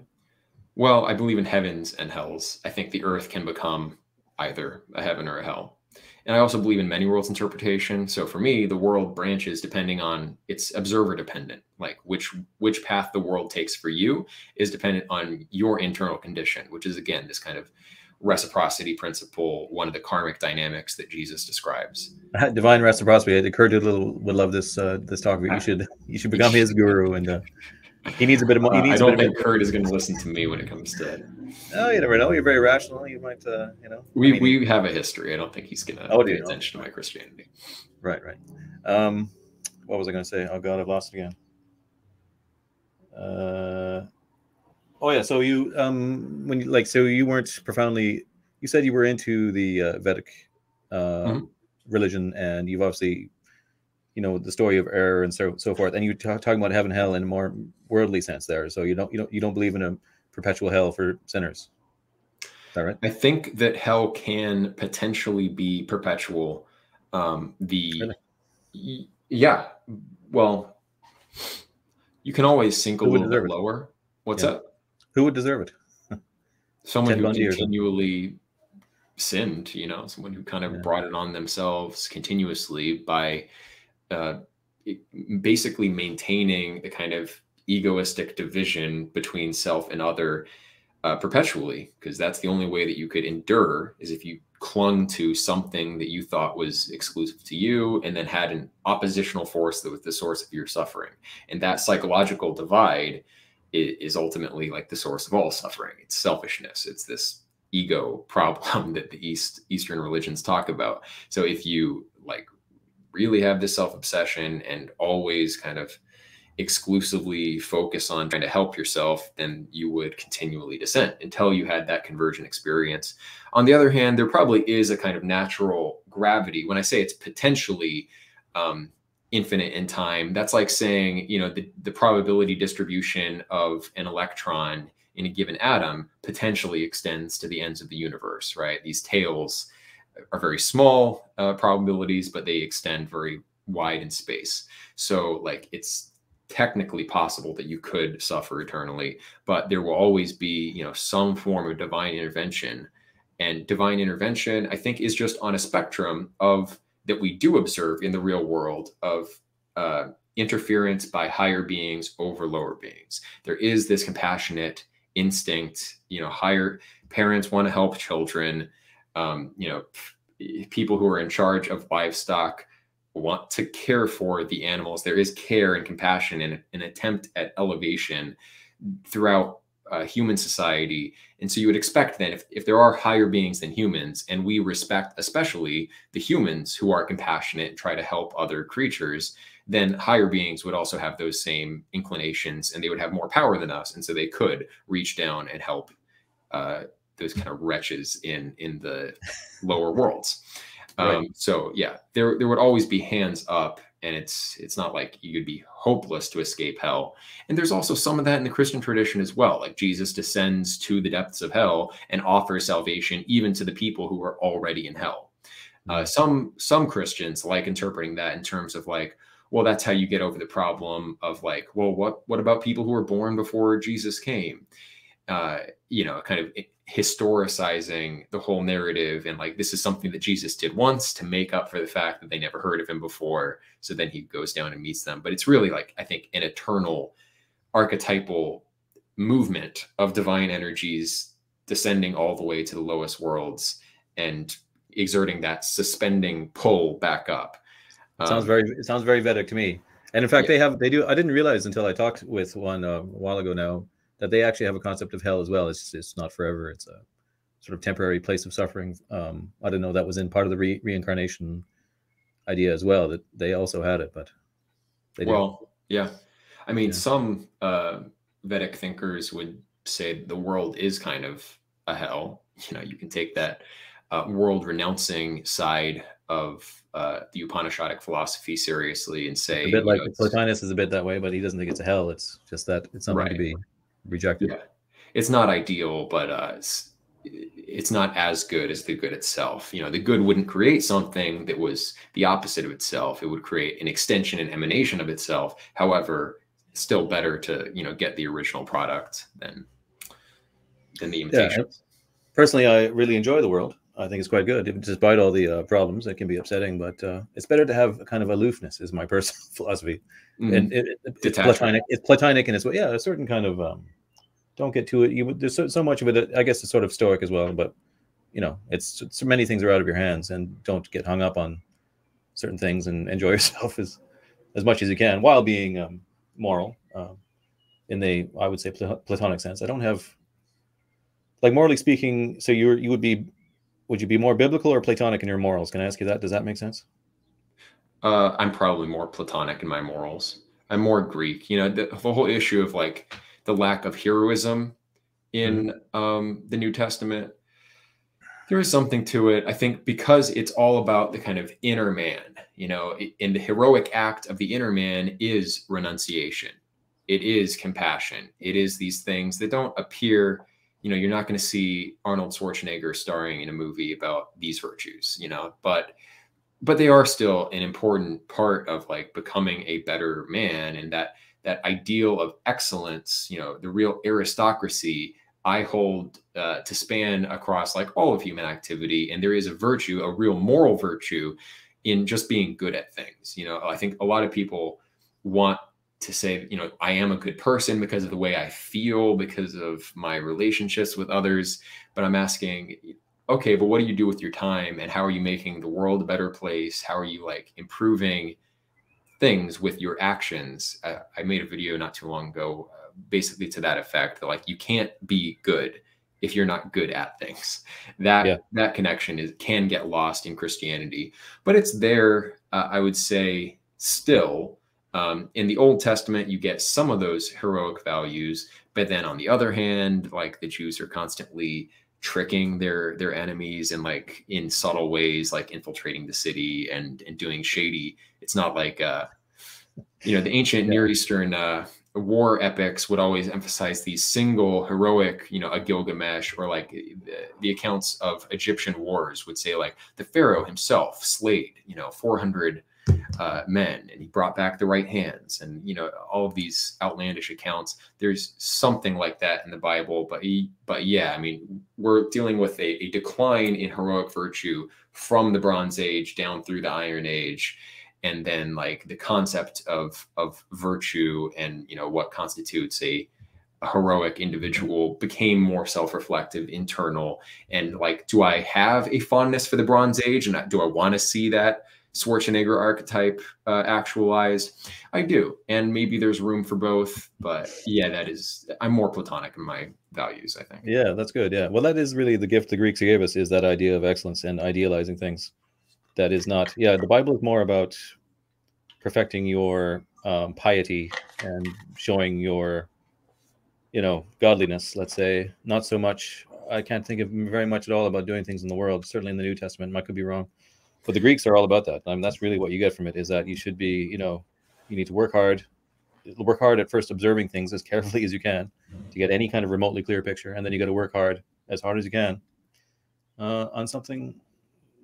[SPEAKER 2] Well, I believe in heavens and hells. I think the earth can become either a heaven or a hell. And I also believe in many worlds interpretation. So for me, the world branches depending on it's observer dependent. Like which which path the world takes for you is dependent on your internal condition, which is again this kind of reciprocity principle, one of the karmic dynamics that Jesus describes. (laughs)
[SPEAKER 1] Divine reciprocity. Kurt Little would love this uh, this talk. You should you should become his guru and uh, he needs a bit of money.
[SPEAKER 2] Uh,
[SPEAKER 1] He
[SPEAKER 2] I
[SPEAKER 1] needs a
[SPEAKER 2] don't think Kurt is going to listen to me when it comes to.
[SPEAKER 1] Oh, you never know. You're very rational. You might, uh, you know. I
[SPEAKER 2] We
[SPEAKER 1] mean,
[SPEAKER 2] we have a history. I don't think he's going to
[SPEAKER 1] Oh,
[SPEAKER 2] pay
[SPEAKER 1] you?
[SPEAKER 2] attention to my Christianity.
[SPEAKER 1] Right, right. Um, what was I going to say? Oh God, I've lost it again. Uh, oh yeah. So you, um, when you like, so you weren't profoundly. You said you were into the uh, Vedic uh,
[SPEAKER 2] Mhm.
[SPEAKER 1] religion, and you've obviously, you know, the story of error and so so forth. And you talk, talking about heaven, hell in a more worldly sense there. So you don't you don't you don't believe in a perpetual hell for sinners. Is that right?
[SPEAKER 2] I think that hell can potentially be perpetual. Um, the
[SPEAKER 1] Really?
[SPEAKER 2] yeah, well, you can always sink a little bit
[SPEAKER 1] it?
[SPEAKER 2] lower. What's
[SPEAKER 1] Yeah.
[SPEAKER 2] that?
[SPEAKER 1] Who would deserve it? (laughs)
[SPEAKER 2] Someone who continually sinned, you know, someone who kind of
[SPEAKER 1] Yeah.
[SPEAKER 2] brought it on themselves continuously by uh, basically maintaining a kind of egoistic division between self and other uh, perpetually, because that's the only way that you could endure is if you clung to something that you thought was exclusive to you and then had an oppositional force that was the source of your suffering. And that psychological divide is ultimately like the source of all suffering. It's selfishness. It's this ego problem (laughs) that the East Eastern religions talk about. So if you like really have this self-obsession and always kind of exclusively focus on trying to help yourself, then you would continually descend until you had that conversion experience. On the other hand, there probably is a kind of natural gravity. When I say it's potentially um, infinite in time, that's like saying, you know, the, the probability distribution of an electron in a given atom potentially extends to the ends of the universe, right? These tails are very small uh, probabilities, but they extend very wide in space. So, like, it's technically possible that you could suffer eternally, but there will always be, you know, some form of divine intervention. And divine intervention, I think, is just on a spectrum of that we do observe in the real world of uh, interference by higher beings over lower beings. There is this compassionate instinct, you know, higher parents want to help children, um, you know, people who are in charge of livestock want to care for the animals. There is care and compassion and an attempt at elevation throughout uh, human society. And so you would expect then if, if there are higher beings than humans, and we respect especially the humans who are compassionate and try to help other creatures, then higher beings would also have those same inclinations and they would have more power than us. And so they could reach down and help uh, those kind of wretches in in the lower worlds. Um,
[SPEAKER 1] Right.
[SPEAKER 2] So yeah, there there would always be hands up, and it's it's not like you'd be hopeless to escape hell. And there's also some of that in the Christian tradition as well. Like Jesus descends to the depths of hell and offers salvation even to the people who are already in hell. Uh, some some Christians like interpreting that in terms of like, well, that's how you get over the problem of like, well, what what about people who were born before Jesus came? Uh, you know, kind of historicizing the whole narrative and like this is something that Jesus did once to make up for the fact that they never heard of him before. So then he goes down and meets them. But it's really like I think an eternal archetypal movement of divine energies descending all the way to the lowest worlds and exerting that suspending pull back up.
[SPEAKER 1] It sounds
[SPEAKER 2] Um,
[SPEAKER 1] very it sounds very Vedic to me. And in fact,
[SPEAKER 2] Yeah.
[SPEAKER 1] they have they do. I didn't realize until I talked with one uh, a while ago now that they actually have a concept of hell as well. It's it's not forever. It's a sort of temporary place of suffering. Um, I don't know that was in part of the re- reincarnation idea as well. That they also had it, but they do.
[SPEAKER 2] Well, yeah. I mean,
[SPEAKER 1] Yeah.
[SPEAKER 2] some uh, Vedic thinkers would say the world is kind of a hell. You know, you can take that uh, world renouncing side of uh, the Upanishadic philosophy seriously and say,
[SPEAKER 1] a bit
[SPEAKER 2] you
[SPEAKER 1] like
[SPEAKER 2] know,
[SPEAKER 1] Plotinus is a bit that way, but he doesn't think it's a hell. It's just that it's something to be rejected.
[SPEAKER 2] yeah, it's not ideal, but uh, it's, it's not as good as the good itself. You know, the good wouldn't create something that was the opposite of itself. It would create an extension and emanation of itself. However, it's still better to you know get the original product than than the imitation.
[SPEAKER 1] Personally, I really enjoy the world. I think it's quite good, despite all the uh, problems. It can be upsetting, but uh, it's better to have a kind of aloofness. Is my (laughs) personal philosophy.
[SPEAKER 2] Mhm.
[SPEAKER 1] and it, it- it's platonic. It's platonic, and it's yeah, a certain kind of um, don't get to it. You there's so, so much of it. I guess it's sort of stoic as well, but you know, it's so many things are out of your hands, and don't get hung up on certain things and enjoy (laughs) yourself as as much as you can while being um, moral. Um, in the I would say platonic sense. I don't have like morally speaking. So you you would be would you be more biblical or platonic in your morals? Can I ask you that? Does that make sense?
[SPEAKER 2] Uh, I'm probably more platonic in my morals. I'm more Greek. You know, the, the whole issue of like the lack of heroism in mm-hmm. um, the New Testament. There is something to it. I think because it's all about the kind of inner man, you know, and the heroic act of the inner man is renunciation. It is compassion. It is these things that don't appear, you know, you're not going to see Arnold Schwarzenegger starring in a movie about these virtues, you know, but but they are still an important part of like becoming a better man and that that ideal of excellence you know the real aristocracy i hold uh, to span across like all of human activity and there is a virtue a real moral virtue in just being good at things you know i think a lot of people want to say you know i am a good person because of the way i feel because of my relationships with others but i'm asking okay, but what do you do with your time and how are you making the world a better place? How are you like improving things with your actions? Uh, I made a video not too long ago, uh, basically to that effect that like you can't be good if you're not good at things. (laughs) That yeah. that connection is can get lost in Christianity, but it's there. Uh, I would say still. Um, in the Old Testament, you get some of those heroic values, but then on the other hand, like the Jews are constantly tricking their their enemies and like in subtle ways like infiltrating the city and and doing shady it's not like uh you know the ancient yeah. near eastern uh war epics would always emphasize these single heroic you know a gilgamesh or like the, the accounts of egyptian wars would say like the pharaoh himself slayed you know 400 uh, men and he brought back the right hands and you know all of these outlandish accounts there's something like that in the bible but he, but yeah i mean we're dealing with a, a decline in heroic virtue from the bronze age down through the iron age and then like the concept of of virtue and you know what constitutes a, a heroic individual became more self-reflective internal and like do i have a fondness for the bronze age and do i want to see that Schwarzenegger archetype uh, actualized. I do, and maybe there's room for both. But yeah, that is I'm more platonic in my values. I think.
[SPEAKER 1] Yeah, that's good. Yeah, well, that is really the gift the Greeks gave us is that idea of excellence and idealizing things. That is not. Yeah, the Bible is more about perfecting your um, piety and showing your, you know, godliness. Let's say not so much. I can't think of very much at all about doing things in the world. Certainly in the New Testament, I could be wrong but the Greeks are all about that. I mean, that's really what you get from it is that you should be, you know, you need to work hard, work hard at first observing things as (laughs) carefully as you can to get any kind of remotely clear picture, and then you got to work hard as hard as you can uh, on something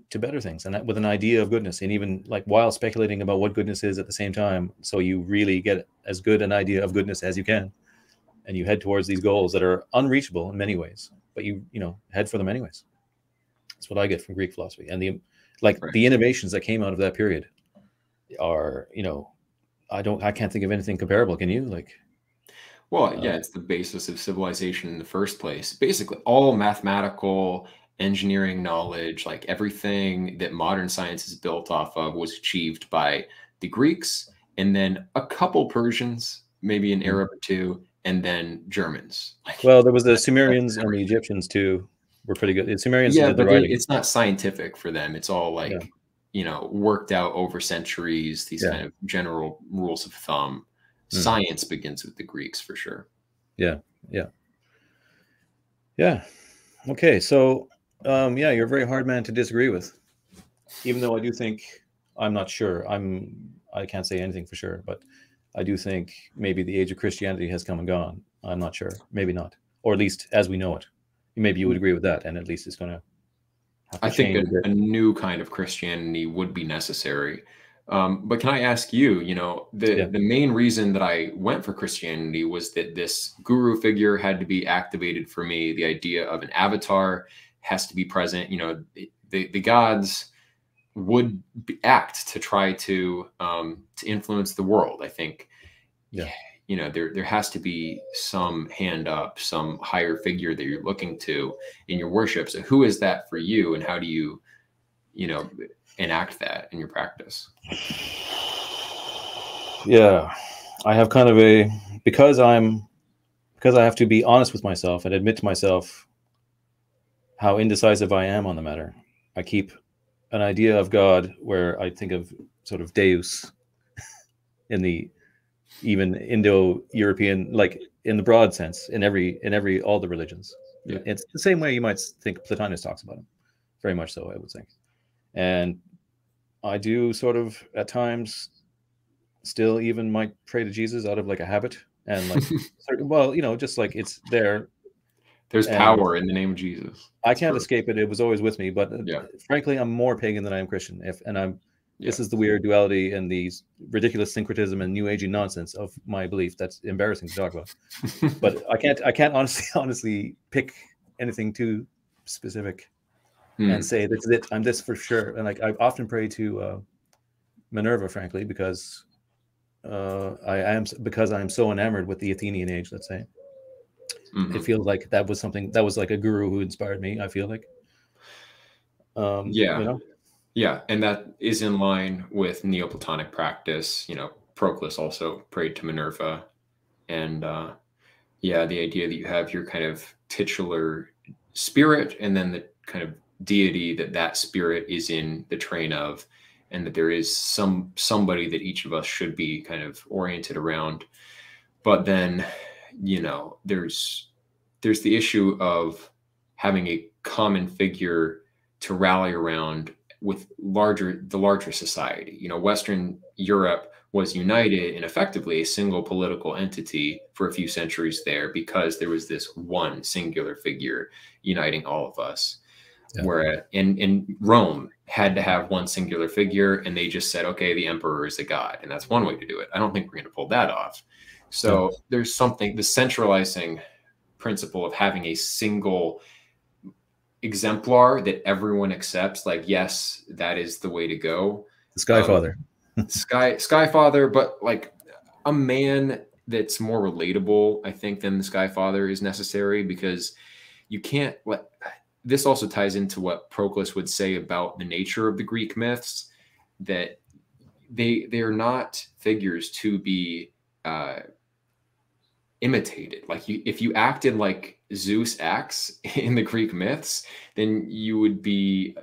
[SPEAKER 1] to better things, and that with an idea of goodness, and even like while speculating about what goodness is at the same time, so you really get as good an idea of goodness as you can, and you head towards these goals that are unreachable in many ways, but you you know head for them anyways. That's what I get from Greek philosophy, and the like right. the innovations that came out of that period are, you know, I don't, I can't think of anything comparable. Can you? Like,
[SPEAKER 2] well, yeah, uh, it's the basis of civilization in the first place. Basically, all mathematical engineering knowledge, like everything that modern science is built off of, was achieved by the Greeks and then a couple Persians, maybe an mm-hmm. Arab or two, and then Germans.
[SPEAKER 1] Like, well, there was the Sumerians and the Egyptians too were pretty good. The Sumerians,
[SPEAKER 2] yeah, but they, it's not scientific for them. It's all like yeah. you know worked out over centuries. These yeah. kind of general rules of thumb. Mm. Science begins with the Greeks for sure.
[SPEAKER 1] Yeah, yeah, yeah. Okay, so um, yeah, you're a very hard man to disagree with, even though I do think I'm not sure. I'm I can't say anything for sure, but I do think maybe the age of Christianity has come and gone. I'm not sure. Maybe not, or at least as we know it maybe you would agree with that, and at least it's going to.
[SPEAKER 2] I think a, a, new kind of Christianity would be necessary. Um, but can I ask you? You know, the yeah. the main reason that I went for Christianity was that this guru figure had to be activated for me. The idea of an avatar has to be present. You know, the the gods would act to try to um, to influence the world. I think.
[SPEAKER 1] Yeah
[SPEAKER 2] you know there there has to be some hand up some higher figure that you're looking to in your worship so who is that for you and how do you you know enact that in your practice
[SPEAKER 1] yeah i have kind of a because i'm because I have to be honest with myself and admit to myself how indecisive I am on the matter. I keep an idea of God where I think of sort of Deus (laughs) in the even Indo-European, like in the broad sense, in every in every all the religions.
[SPEAKER 2] Yeah.
[SPEAKER 1] It's the same way you might think Plotinus talks about him. Very much so, I would think. And I do sort of at times still even might pray to Jesus out of like a habit and like (laughs) well, you know, just like it's there.
[SPEAKER 2] There's
[SPEAKER 1] And-
[SPEAKER 2] power in the name of Jesus.
[SPEAKER 1] I can't escape it. It was always with me, but uh,
[SPEAKER 2] Yeah.
[SPEAKER 1] frankly, I'm more pagan than I am Christian. If and I'm this is the weird duality and the ridiculous syncretism and new agey nonsense of my belief that's embarrassing to talk about. (laughs) But I can't I can't honestly (laughs) honestly pick anything too specific
[SPEAKER 2] Hmm.
[SPEAKER 1] and say this is it. I'm this for sure. And like I often pray to uh, Minerva, frankly, because uh, I am because I am so enamored with the Athenian age. Let's say
[SPEAKER 2] Mhm.
[SPEAKER 1] it feels like that was something that was like a guru who inspired me. I feel like, um,
[SPEAKER 2] Yeah.
[SPEAKER 1] you know,
[SPEAKER 2] Yeah, and that is in line with Neoplatonic practice. You know, Proclus also prayed to Minerva, and uh, yeah, the idea that you have your kind of titular spirit, and then the kind of deity that that spirit is in the train of, and that there is some somebody that each of us should be kind of oriented around. But then, you know, there's there's the issue of having a common figure to rally around with larger the larger society. You know western europe was united in effectively a single political entity for a few centuries there because there was this one singular figure uniting all of us.
[SPEAKER 1] Yeah.
[SPEAKER 2] where in in rome had to have one singular figure and they just said okay the emperor is a god and that's one way to do it. I don't think we're going to pull that off. So there's something the centralizing principle of having a single exemplar that everyone accepts like yes that is the way to go
[SPEAKER 1] the Sky
[SPEAKER 2] Um,
[SPEAKER 1] Father. (laughs)
[SPEAKER 2] sky skyfather but like a man that's more relatable i think than the skyfather is necessary because you can't let this also ties into what proclus would say about the nature of the greek myths that they they are not figures to be uh imitated like you if you acted like zeus acts (laughs) in the greek myths then you would be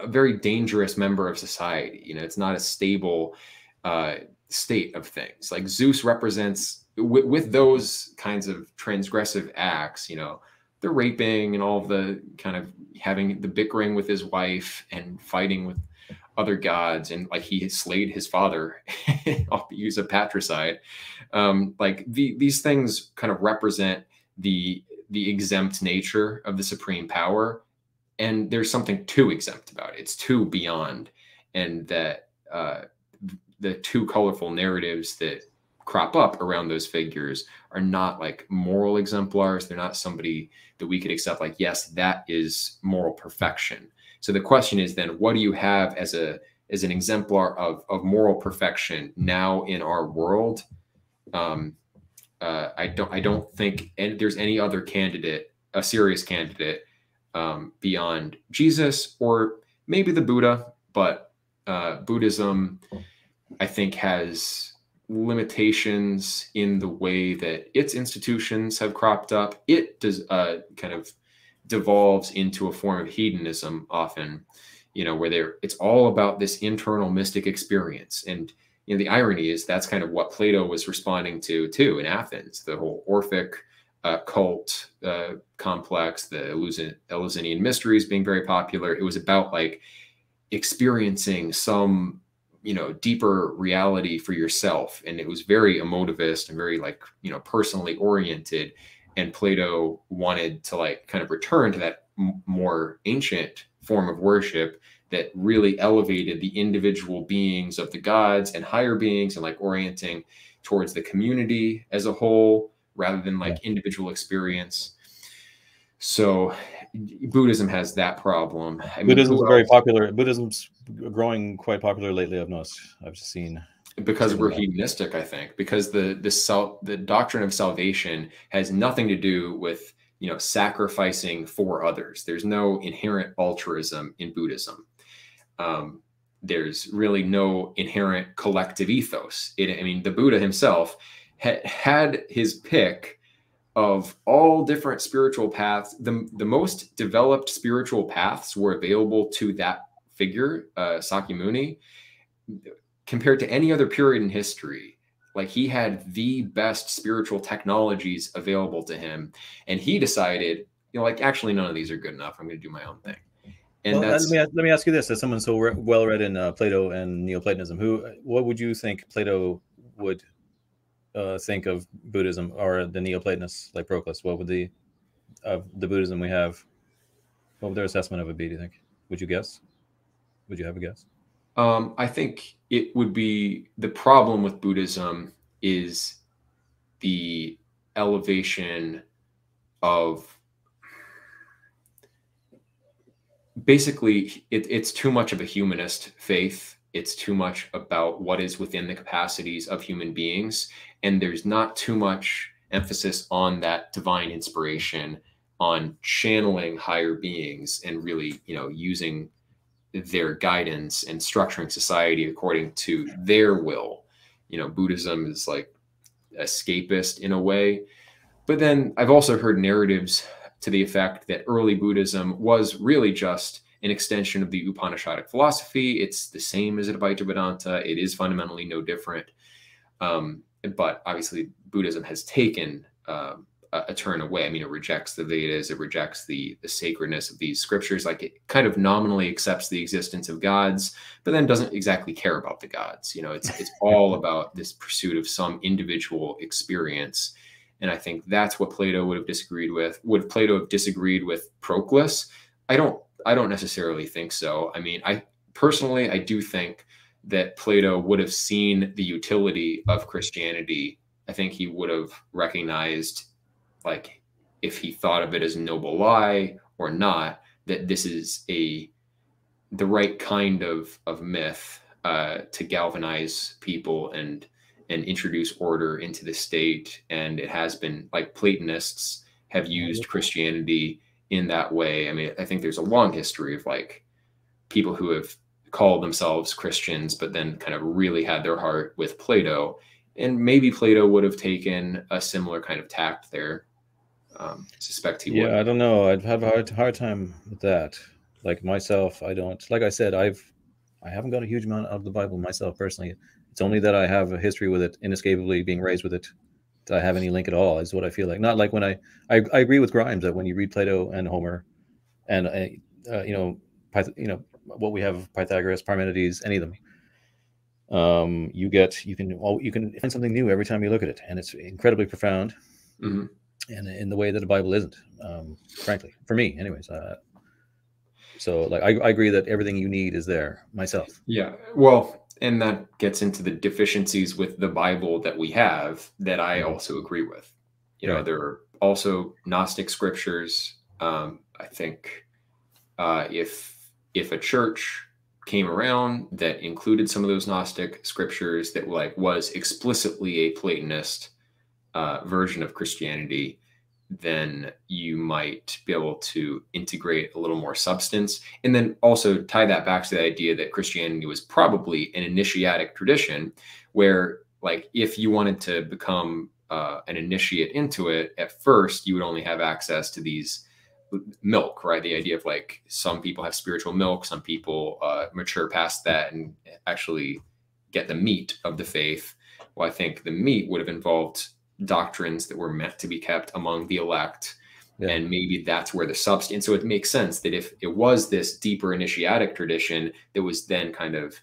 [SPEAKER 2] a very dangerous member of society. You know, it's not a stable uh, state of things. Like Zeus represents with, those kinds of transgressive acts. You know, the raping and all the kind of having the bickering with his wife and fighting with other gods, and like he slayed his father. (laughs) Use a patricide. Um, like the, these things kind of represent the the exempt nature of the supreme power and there's something too exempt about it. It's too beyond, and that uh, the two colorful narratives that crop up around those figures are not like moral exemplars. They're not somebody that we could accept. Like, yes, that is moral perfection. So the question is then, what do you have as a as an exemplar of of moral perfection now in our world? Um, uh, I don't I don't think and there's any other candidate, a serious candidate um, beyond Jesus or maybe the Buddha, but uh, Buddhism, I think, has limitations in the way that its institutions have cropped up. It does uh, kind of devolves into a form of hedonism often, you know, where there it's all about this internal mystic experience. And you know, the irony is that's kind of what Plato was responding to too in Athens, the whole Orphic uh, cult uh, complex, the Eleusinian, Eleusinian mysteries being very popular. It was about like experiencing some, you know, deeper reality for yourself, and it was very emotivist and very like you know personally oriented. And Plato wanted to like kind of return to that more ancient form of worship that really elevated the individual beings of the gods and higher beings and like orienting towards the community as a whole rather than like individual experience. So Buddhism has that problem. I mean,
[SPEAKER 1] Buddhism's
[SPEAKER 2] who
[SPEAKER 1] very popular. Buddhism's growing quite popular lately. I've noticed. I've seen.
[SPEAKER 2] because we're hedonistic, I think, because the the sal- the doctrine of salvation has nothing to do with you know sacrificing for others. There's no inherent altruism in Buddhism. Um, there's really no inherent collective ethos. It, I mean, the Buddha himself had had his pick of all different spiritual paths, the, the most developed spiritual paths were available to that figure, uh, Sakyamuni, compared to any other period in history. Like he had the best spiritual technologies available to him, and he decided, you know, like actually none of these are good enough. I'm going to do my own thing.
[SPEAKER 1] And well, let me let me ask you this: as someone so re- well read in uh, Plato and Neoplatonism, who what would you think Plato would uh, think of Buddhism or the Neoplatonists like Proclus? What would the of the Buddhism we have? What would their assessment of it be? Do you think? Would you guess? Would you have a guess?
[SPEAKER 2] Um, I think it would be the problem with Buddhism is the elevation of basically it, it's too much of a humanist faith. It's too much about what is within the capacities of human beings. And there's not too much emphasis on that divine inspiration on channeling higher beings and really you know using their guidance and structuring society according to their will. You know buddhism is like escapist in a way. But then i've also heard narratives to the effect that early buddhism was really just an extension of the upanishadic philosophy it's the same as advaita vedanta it is fundamentally no different um, but obviously buddhism has taken um, a, a, turn away. I mean, it rejects the Vedas, it rejects the the sacredness of these scriptures. Like it kind of nominally accepts the existence of gods, but then doesn't exactly care about the gods. You know, it's it's all about this pursuit of some individual experience. And I think that's what Plato would have disagreed with. Would Plato have disagreed with Proclus? I don't I don't necessarily think so. I mean, I personally I do think that Plato would have seen the utility of Christianity. I think he would have recognized like if he thought of it as a noble lie or not, that this is a the right kind of of myth uh, to galvanize people and and introduce order into the state. And it has been like Platonists have used Christianity in that way. I mean, I think there's a long history of like people who have called themselves Christians, but then kind of really had their heart with Plato. And maybe Plato would have taken a similar kind of tact there um, suspect he
[SPEAKER 1] yeah,
[SPEAKER 2] would.
[SPEAKER 1] Yeah, I don't know. I'd have a hard, hard time with that. Like myself, I don't. Like I said, I've I haven't got a huge amount out of the Bible myself personally. It's only that I have a history with it, inescapably being raised with it. Do I have any link at all? Is what I feel like. Not like when I I, I agree with Grimes that when you read Plato and Homer, and uh, uh, you know, Pyth- you know what we have Pythagoras, Parmenides, any of them. Um, you get you can well, you can find something new every time you look at it, and it's incredibly profound. Mm-hmm and in the way that the Bible isn't, um, frankly, for me, anyways. Uh, so, like, I, I agree that everything you need is there myself.
[SPEAKER 2] Yeah. Well, and that gets into the deficiencies with the Bible that we have that I mm-hmm. also agree with. You know, there are also Gnostic scriptures. Um, I think uh, if if a church came around that included some of those Gnostic scriptures that like was explicitly a Platonist uh, version of Christianity, then you might be able to integrate a little more substance. And then also tie that back to the idea that Christianity was probably an initiatic tradition where, like, if you wanted to become uh, an initiate into it, at first you would only have access to these milk, right? The idea of like some people have spiritual milk, some people uh, mature past that and actually get the meat of the faith. Well, I think the meat would have involved doctrines that were meant to be kept among the elect. Yeah. And maybe that's where the substance. So it makes sense that if it was this deeper initiatic tradition that was then kind of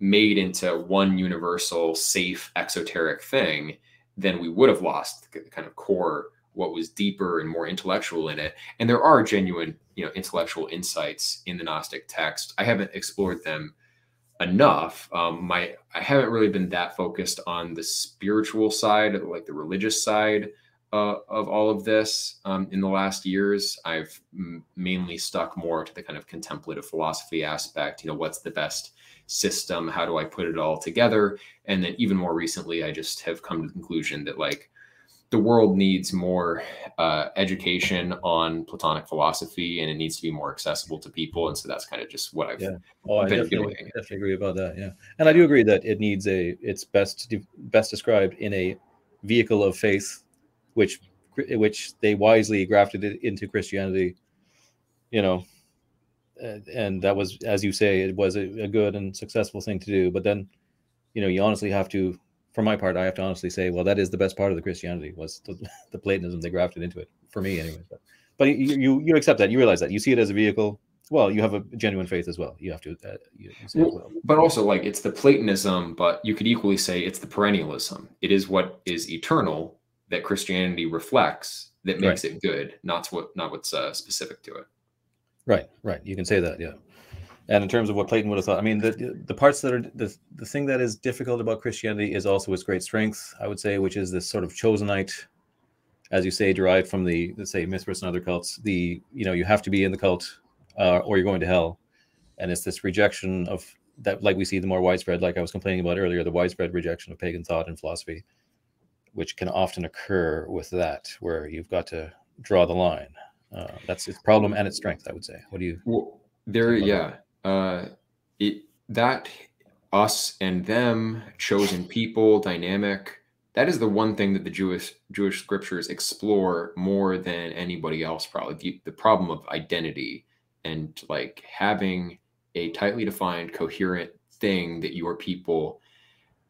[SPEAKER 2] made into one universal, safe, exoteric thing, then we would have lost the kind of core, what was deeper and more intellectual in it. And there are genuine, you know, intellectual insights in the Gnostic text. I haven't explored them enough. Um, my I haven't really been that focused on the spiritual side, like the religious side uh, of all of this um, in the last years. I've m- mainly stuck more to the kind of contemplative philosophy aspect. You know, what's the best system? How do I put it all together? And then even more recently, I just have come to the conclusion that like the world needs more uh, education on Platonic philosophy, and it needs to be more accessible to people. And so that's kind of just what I've
[SPEAKER 1] yeah. oh, been I definitely, doing. Definitely agree about that. Yeah, and I do agree that it needs a. It's best best described in a vehicle of faith, which which they wisely grafted it into Christianity. You know, and, and that was, as you say, it was a, a good and successful thing to do. But then, you know, you honestly have to, for my part, I have to honestly say, well, that is the best part of the Christianity was the, (laughs) the Platonism they grafted into it. For me, anyway. But, but you, you you accept that, you realize that, you see it as a vehicle well you have a genuine faith as well you have to uh, you,
[SPEAKER 2] you well, well. but also like it's the platonism but you could equally say it's the perennialism it is what is eternal that christianity reflects that makes right. it good not what not what's uh, specific to it
[SPEAKER 1] right right you can say that yeah and in terms of what Platon would have thought, I mean, the the parts that are the, the thing that is difficult about Christianity is also its great strength, I would say, which is this sort of chosenite, as you say, derived from the let's say Mithras and other cults. The you know you have to be in the cult uh, or you're going to hell. And it's this rejection of that, like we see the more widespread, like I was complaining about earlier, the widespread rejection of pagan thought and philosophy, which can often occur with that, where you've got to draw the line. Uh, that's its problem and its strength, I would say. What do you?
[SPEAKER 2] Well, there, yeah, uh, it that us and them, chosen people, dynamic. That is the one thing that the Jewish Jewish scriptures explore more than anybody else. Probably the, the problem of identity and like having a tightly defined, coherent thing that your people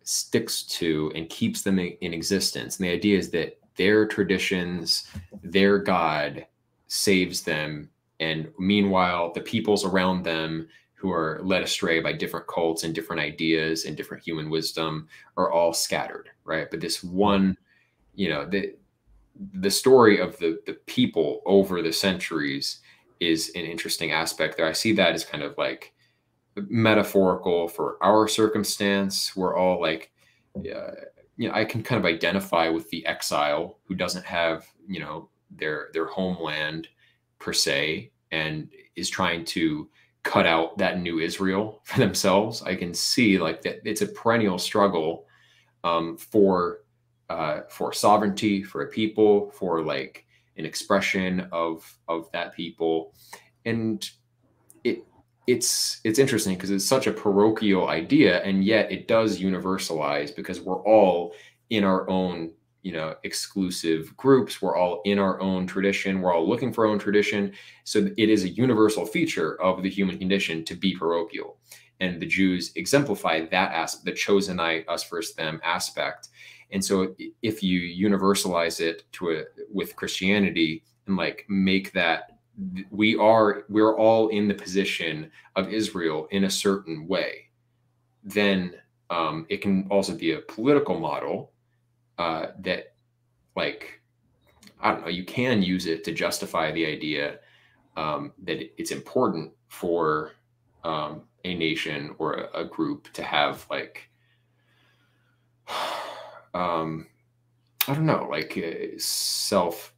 [SPEAKER 2] sticks to and keeps them in, in existence. And the idea is that their traditions, their God saves them. And meanwhile, the peoples around them who are led astray by different cults and different ideas and different human wisdom are all scattered, right? But this one, you know, the the story of the the people over the centuries is an interesting aspect there. I see that as kind of like metaphorical for our circumstance. We're all like, uh, you know, I can kind of identify with the exile who doesn't have, you know, their their homeland per se, and is trying to cut out that new Israel (laughs) for themselves. I can see like that it's a perennial struggle um, for uh, for sovereignty for a people, for like an expression of of that people and it it's it's interesting because it's such a parochial idea and yet it does universalize because we're all in our own you know exclusive groups. We're all in our own tradition. We're all looking for our own tradition. So it is a universal feature of the human condition to be parochial. And the jews exemplify that aspect the chosenite us versus them aspect. And so if you universalize it to a with Christianity and like make that we are we're all in the position of Israel in a certain way, then um, it can also be a political model uh, that like I don't know you can use it to justify the idea um, that it's important for um, a nation or a, group to have like (sighs) um, I don't know, like uh, self,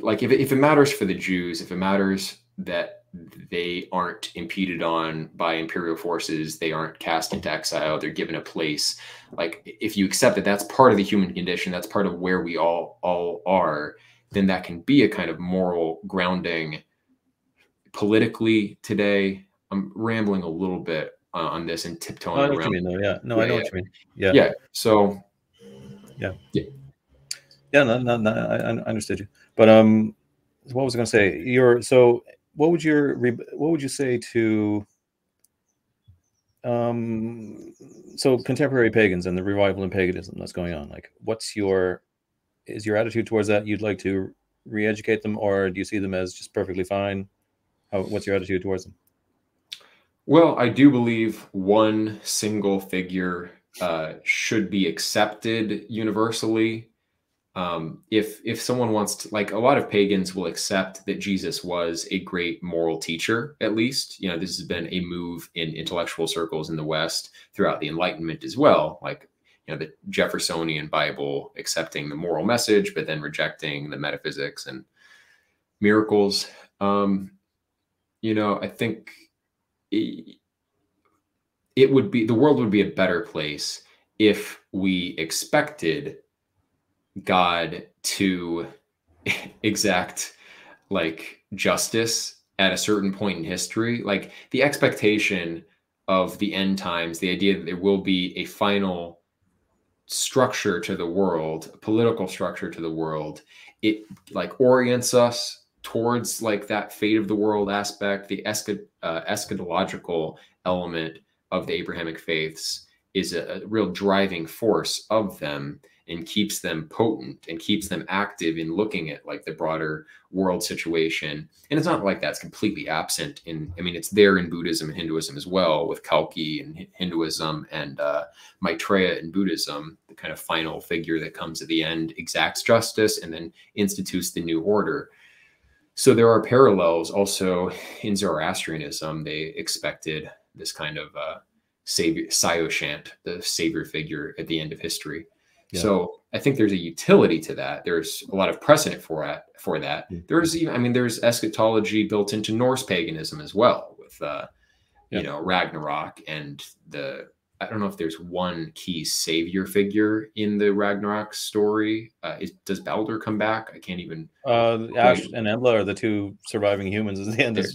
[SPEAKER 2] like if if it matters for the Jews, if it matters that they aren't impeded on by imperial forces, they aren't cast into exile, they're given a place. Like if you accept that that's part of the human condition, that's part of where we all all are, then that can be a kind of moral grounding politically today. I'm rambling a little bit uh, on this and tiptoeing
[SPEAKER 1] oh, I know
[SPEAKER 2] around.
[SPEAKER 1] What you mean, though. Yeah, no, yeah, I know yeah. what you mean. Yeah,
[SPEAKER 2] yeah. So,
[SPEAKER 1] yeah, yeah, yeah. No, no, no I, I understood you. But um, what was I going to say? you're so, what would your what would you say to um so contemporary pagans and the revival in paganism that's going on like what's your is your attitude towards that you'd like to re-educate them or do you see them as just perfectly fine How, what's your attitude towards them
[SPEAKER 2] well, I do believe one single figure uh, should be accepted universally. Um, if if someone wants to, like a lot of pagans will accept that Jesus was a great moral teacher, at least. You know, this has been a move in intellectual circles in the West throughout the Enlightenment as well. Like, you know, the Jeffersonian Bible accepting the moral message, but then rejecting the metaphysics and miracles. Um, you know, I think it, would be the world would be a better place if we expected God to (laughs) exact like justice at a certain point in history. Like the expectation of the end times, the idea that there will be a final structure to the world, political structure to the world. It like orients us towards like that fate of the world aspect, the eschat- uh, eschatological element of the Abrahamic faiths is a, a real driving force of them and keeps them potent and keeps them active in looking at like the broader world situation. And it's not like that's completely absent in, I mean, it's there in Buddhism and Hinduism as well, with Kalki and Hinduism and uh, Maitreya in Buddhism, the kind of final figure that comes at the end, exacts justice and then institutes the new order. So there are parallels also in Zoroastrianism. They expected this kind of uh, savior, Saoshyant, the savior figure at the end of history. So I think there's a utility to that. There's a lot of precedent for that. For that, mm-hmm. there's even I mean, there's eschatology built into Norse paganism as well, with uh, yeah. you know Ragnarok and the. I don't know if there's one key savior figure in the Ragnarok story. Uh, is, does Balder come back? I can't even.
[SPEAKER 1] Uh, Ask and Embla are the two surviving humans at the end. Of,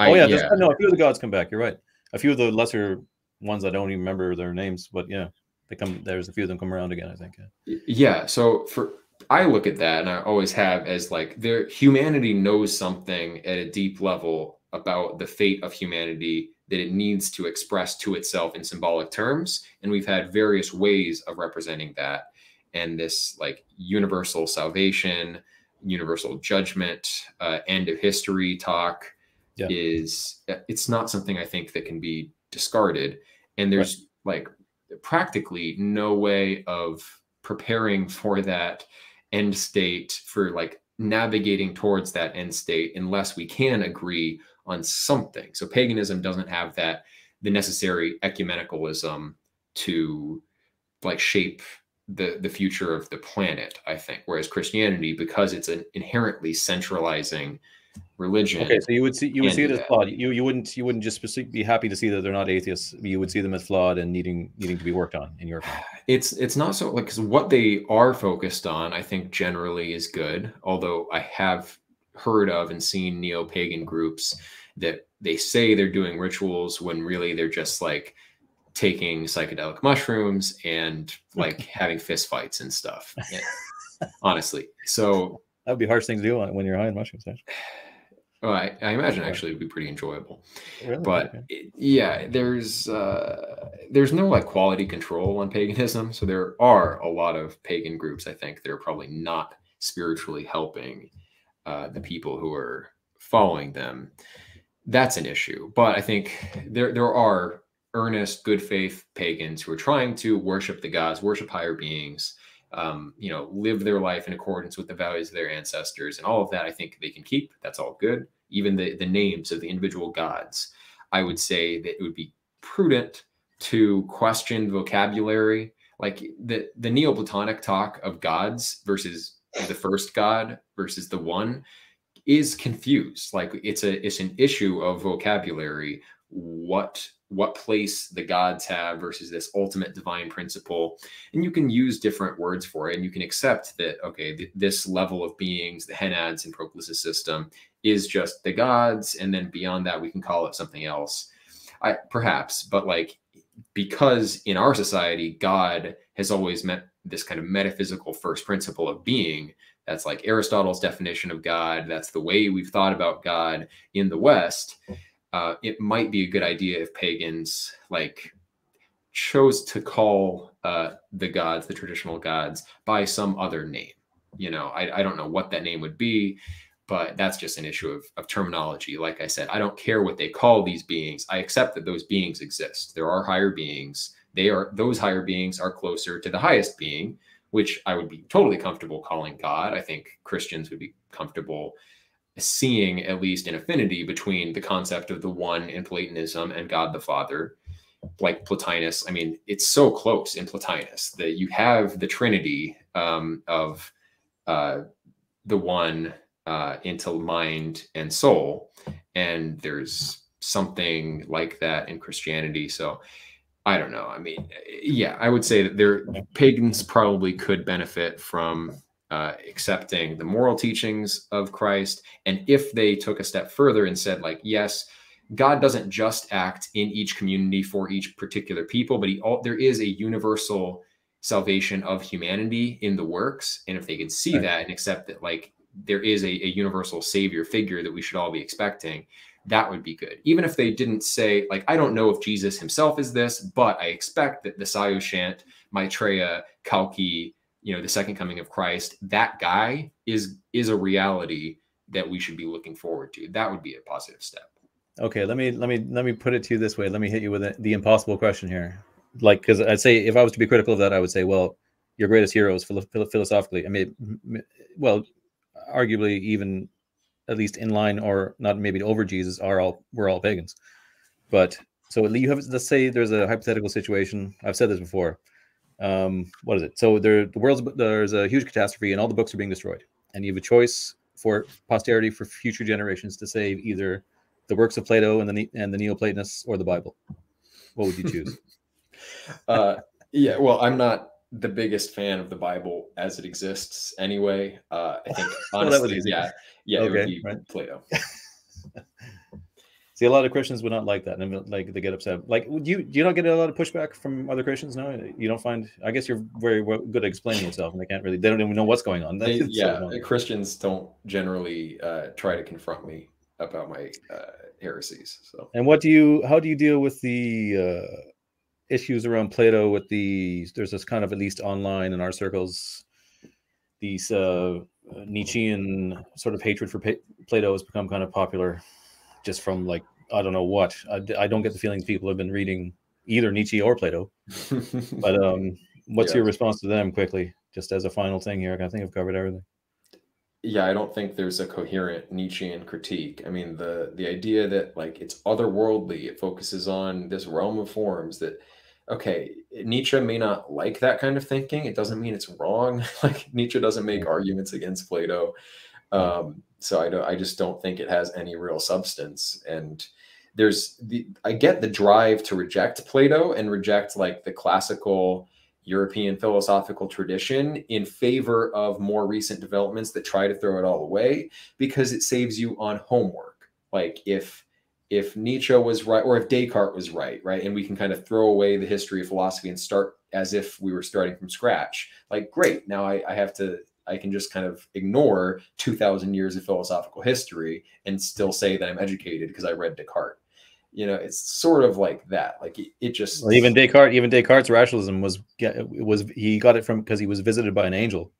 [SPEAKER 1] I, oh yeah, yeah. no, a few of the gods come back. You're right. A few of the lesser ones I don't even remember their names, but yeah they come there's a few of them come around again i think
[SPEAKER 2] yeah. so for i look at that and i always have as like their humanity knows something at a deep level about the fate of humanity that it needs to express to itself in symbolic terms and we've had various ways of representing that and this like universal salvation universal judgment uh, end of history talk yeah. is it's not something i think that can be discarded and there's right. like practically no way of preparing for that end state for like navigating towards that end state unless we can agree on something. So paganism doesn't have that the necessary ecumenicalism to like shape the the future of the planet i think. Whereas christianity because it's an inherently centralizing religion.
[SPEAKER 1] Okay, so you would see you would see it as flawed. You you wouldn't you wouldn't just be happy to see that they're not atheists. You would see them as flawed and needing needing to be worked on in your opinion.
[SPEAKER 2] It's it's not so like cause what they are focused on. I think generally is good. Although I have heard of and seen neo pagan groups that they say they're doing rituals when really they're just like taking psychedelic mushrooms and like (laughs) having fist fights and stuff. Yeah, honestly, so
[SPEAKER 1] that would be harsh thing to do when you're high on mushrooms. (sighs)
[SPEAKER 2] Oh, I, I imagine actually it'd be pretty enjoyable. Really? But okay. it, yeah, there's uh, there's no like quality control on paganism, so there are a lot of pagan groups. I think that are probably not spiritually helping uh, the people who are following them. That's an issue. But I think there there are earnest, good faith pagans who are trying to worship the gods, worship higher beings, um, you know, live their life in accordance with the values of their ancestors and all of that. I think they can keep. That's all good. Even the the names of the individual gods. I would say that it would be prudent to question vocabulary, like the the Neoplatonic talk of gods versus the first god versus the one is confused. Like it's a it's an issue of vocabulary. What what place the gods have versus this ultimate divine principle. And you can use different words for it and you can accept that okay th- this level of beings the henads and proclus system is just the gods and then beyond that we can call it something else. I perhaps but like because in our society god has always meant this kind of metaphysical first principle of being. That's like aristotle's definition of god. That's the way we've thought about god in the west uh, it might be a good idea if pagans like chose to call uh, the gods, the traditional gods, by some other name. You know, I, I don't know what that name would be, but that's just an issue of, of terminology. Like I said, I don't care what they call these beings. I accept that those beings exist. There are higher beings. They are those higher beings are closer to the highest being, which I would be totally comfortable calling God. I think Christians would be comfortable seeing at least an affinity between the concept of the one in Platonism and God the Father. Like Plotinus, I mean, it's so close in Plotinus that you have the Trinity um, of uh, the one uh, into mind and soul, and there's something like that in Christianity. So I don't know. I mean, yeah, I would say that there pagans probably could benefit from uh, accepting the moral teachings of Christ. And if they took a step further and said, like, yes, God doesn't just act in each community for each particular people, but he all, there is a universal salvation of humanity in the works, and if they could see
[SPEAKER 1] Right.
[SPEAKER 2] that and accept that, like there is a, a universal savior figure that we should all be expecting, that would be good. Even if they didn't say, like, I don't know if Jesus himself is this, but I expect that the Saoshyant, Maitreya, Kalki, you know, the second coming of Christ, that guy is is a reality that we should be looking forward to. That would be a positive step.
[SPEAKER 1] Okay, let me let me let me put it to you this way. Let me hit you with the, the impossible question here. Like, because I'd say if I was to be critical of that, I would say, well, your greatest heroes philo- philo- philosophically. I mean, well, arguably even at least in line or not maybe over Jesus are all we're all pagans. But so you have let's say there's a hypothetical situation. I've said this before. Um, what is it? So there the world's there's a huge catastrophe and all the books are being destroyed, and you have a choice for posterity for future generations to save either the works of Plato and the and the Neoplatonists or the Bible. What would you choose? (laughs)
[SPEAKER 2] Uh, yeah, well, I'm not the biggest fan of the Bible as it exists anyway. Uh, I think (laughs)
[SPEAKER 1] Well,
[SPEAKER 2] honestly,
[SPEAKER 1] easy.
[SPEAKER 2] yeah, yeah, it would be
[SPEAKER 1] right.
[SPEAKER 2] Plato. (laughs)
[SPEAKER 1] See, a lot of Christians would not like that, and like they get upset. Like, would you do you not get a lot of pushback from other Christians? No, you don't find. I guess you're very good at explaining yourself, and they can't really. They don't even know what's going on. (laughs)
[SPEAKER 2] They-
[SPEAKER 1] so
[SPEAKER 2] yeah,
[SPEAKER 1] annoying.
[SPEAKER 2] Christians don't generally uh, try to confront me about my uh, heresies. So
[SPEAKER 1] And what do you? How do you deal with the uh, issues around Plato? With the there's this kind of at least online in our circles, these uh, Nietzschean sort of hatred for Plato has become kind of popular, just from like I don't know what. I don't get the feeling people have been reading either Nietzsche or Plato. (laughs) But um, what's
[SPEAKER 2] Yeah.
[SPEAKER 1] your response to them quickly? Just as a final thing here, I think I've covered everything.
[SPEAKER 2] yeah, I don't think there's a coherent Nietzschean critique. I mean, the the idea that like it's otherworldly, it focuses on this realm of forms that okay, Nietzsche may not like that kind of thinking. It doesn't mean it's wrong. (laughs) like Nietzsche doesn't make arguments against Plato. Um, so I don't I just don't think it has any real substance. And there's the I get the drive to reject Plato and reject like the classical European philosophical tradition in favor of more recent developments that try to throw it all away because it saves you on homework. Like if if Nietzsche was right or if Descartes was right, right, and we can kind of throw away the history of philosophy and start as if we were starting from scratch. Like great, now I, I have to I can just kind of ignore 2000 years of philosophical history and still say that I'm educated because I read Descartes. You know, it's sort of like that. Like it, it just
[SPEAKER 1] Well, even Descartes, even Descartes' rationalism was it was he got it from because he was visited by an angel,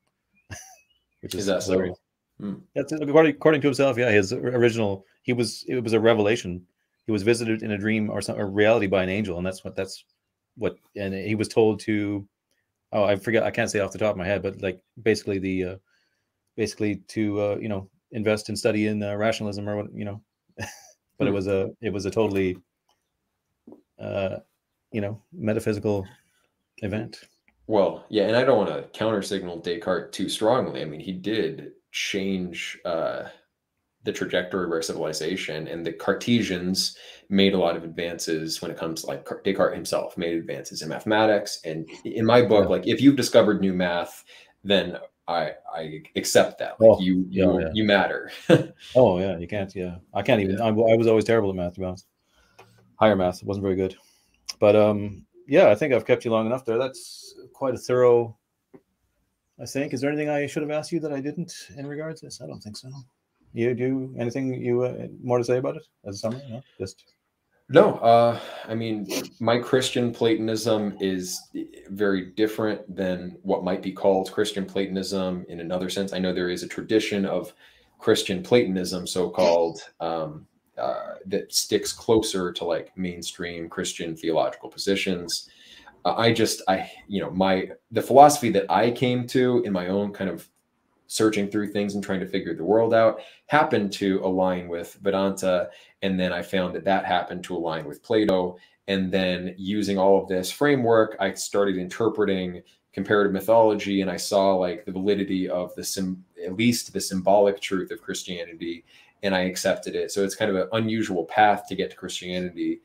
[SPEAKER 1] (laughs) which is,
[SPEAKER 2] Is that so? Hmm.
[SPEAKER 1] That's according, according to himself. Yeah, his original he was it was a revelation. He was visited in a dream or some or reality by an angel, and that's what that's what and he was told to. Oh, I forget. I can't say off the top of my head, but like basically the uh, basically to uh, you know invest and study in uh, rationalism or what you know. (laughs) but it
[SPEAKER 2] Hmm.
[SPEAKER 1] was a it was a totally uh, you know metaphysical event.
[SPEAKER 2] Well, yeah, and I don't want to counter signal Descartes too strongly. I mean, he did change uh, the trajectory of our civilization, and the Cartesians made a lot of advances when it comes to like Descartes himself made advances in mathematics. And in my book,
[SPEAKER 1] Yeah.
[SPEAKER 2] like if you've discovered new math, then I I accept that. Like
[SPEAKER 1] Oh,
[SPEAKER 2] you
[SPEAKER 1] yeah,
[SPEAKER 2] you
[SPEAKER 1] yeah.
[SPEAKER 2] you matter. (laughs)
[SPEAKER 1] Oh yeah, you can't. Yeah, I can't even. I, I was always terrible at math, to be honest. Higher math wasn't very good, but um, yeah, I think I've kept you long enough there. That's quite a thorough. I think. Is there anything I should have asked you that I didn't in regards to this? I don't think so. You do anything you uh, more to say about it as a summary? No, just
[SPEAKER 2] No, uh, I mean, my Christian Platonism is very different than what might be called Christian Platonism in another sense. I know there is a tradition of Christian Platonism, so called, um, uh, that sticks closer to like mainstream Christian theological positions. Uh, I just, I, you know, my, the philosophy that I came to in my own kind of searching through things and trying to figure the world out happened to align with Vedanta and then I found that that happened to align with Plato. And then using all of this framework, I started interpreting comparative mythology and I saw like the validity of the sim at least the symbolic truth of Christianity and I accepted it. So it's kind of an unusual path to get to Christianity.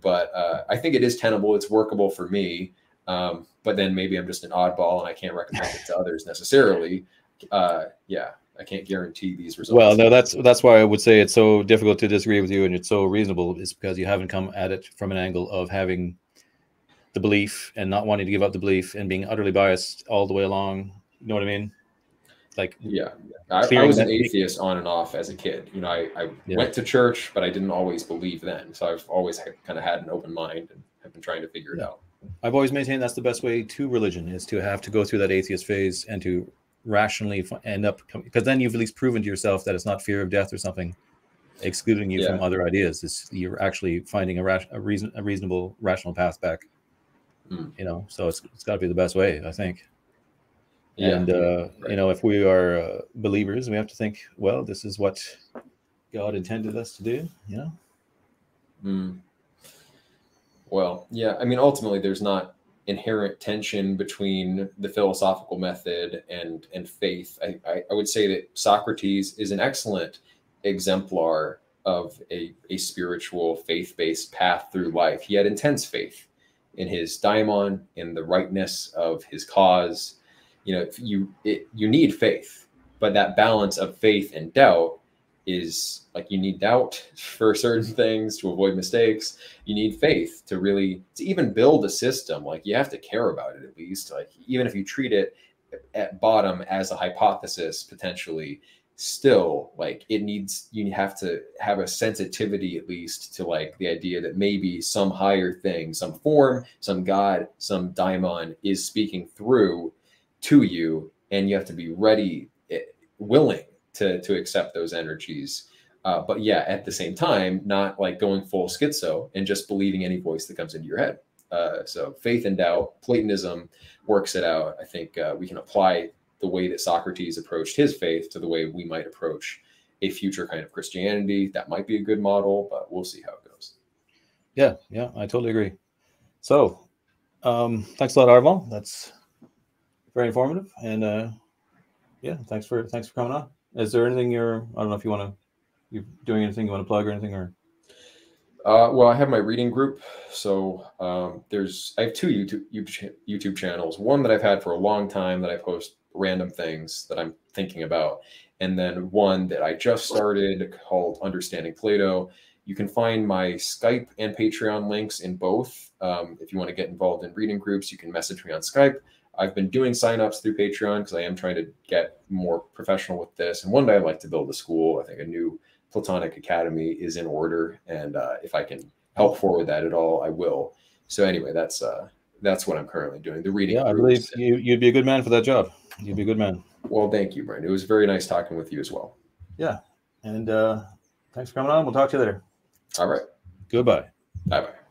[SPEAKER 2] But uh, I think it is tenable, it's workable for me. Um, but then maybe I'm just an oddball and I can't recommend it to others necessarily. Uh, yeah, I can't guarantee these results.
[SPEAKER 1] well, no. That's that's why I would say it's so difficult to disagree with you, and it's so reasonable is because you haven't come at it from an angle of having the belief and not wanting to give up the belief and being utterly biased all the way along. You know what I mean? Like
[SPEAKER 2] yeah, I, I was an atheist on and off as a kid. You know, I, I
[SPEAKER 1] Yeah.
[SPEAKER 2] went to church, but I didn't always believe then. So I've always kind of had an open mind and have been trying to figure it out.
[SPEAKER 1] I've always maintained that's the best way to religion is to have to go through that atheist phase and to rationally end up because then you've at least proven to yourself that it's not fear of death or something excluding you from other ideas. It's you're actually finding a, a reason a reasonable rational path back.
[SPEAKER 2] Hmm.
[SPEAKER 1] You know, so it's it's got to be the best way, I think.
[SPEAKER 2] Yeah.
[SPEAKER 1] And uh,
[SPEAKER 2] right.
[SPEAKER 1] you know, if we are uh, believers, we have to think, well, this is what God intended us to do. You know,
[SPEAKER 2] Mm. Well, yeah. I mean, ultimately, there's not inherent tension between the philosophical method and and faith. I, I, I would say that Socrates is an excellent exemplar of a, a spiritual faith-based path through life. He had intense faith in his daimon, in the rightness of his cause. You know, you it, you need faith, but that balance of faith and doubt is like you need doubt (laughs) for certain things to avoid mistakes. You need faith to really to even build a system. Like you have to care about it at least. Like even if you treat it at bottom as a hypothesis potentially still like it needs you have to have a sensitivity at least to like the idea that maybe some higher thing some form some god some daimon is speaking through to you and you have to be ready eh, willing to to accept those energies uh, but yeah, at the same time, not like going full schizo and just believing any voice that comes into your head. Uh, so faith and doubt, Platonism works it out. I think uh, we can apply the way that Socrates approached his faith to the way we might approach a future kind of Christianity. That might be a good model, but we'll see how it goes.
[SPEAKER 1] yeah, yeah, I totally agree. So, um, thanks a lot, Aarvoll. That's very informative, and uh, yeah, thanks for thanks for coming on. Is there anything you're? I don't know if you want to. You're doing anything you want to plug or anything or?
[SPEAKER 2] Uh, well, I have my reading group. So um, there's I have two YouTube YouTube channels. One that I've had for a long time that I post random things that I'm thinking about, and then one that I just started called Understanding Plato. You can find my Skype and Patreon links in both. Um, if you want to get involved in reading groups, you can message me on Skype. I've been doing signups through Patreon because I am trying to get more professional with this. And one day I'd like to build a school. I think a new Platonic Academy is in order, and uh, if I can help forward that at all, I will. So anyway, that's uh, that's what I'm currently doing. The reading.
[SPEAKER 1] Yeah, I believe you, you'd be a good man for that job. You'd be a good man.
[SPEAKER 2] Well, thank you, Brent. It was very nice talking with you as well.
[SPEAKER 1] Yeah, and uh, thanks for coming on. We'll talk to you later.
[SPEAKER 2] All right.
[SPEAKER 1] Goodbye.
[SPEAKER 2] Bye bye.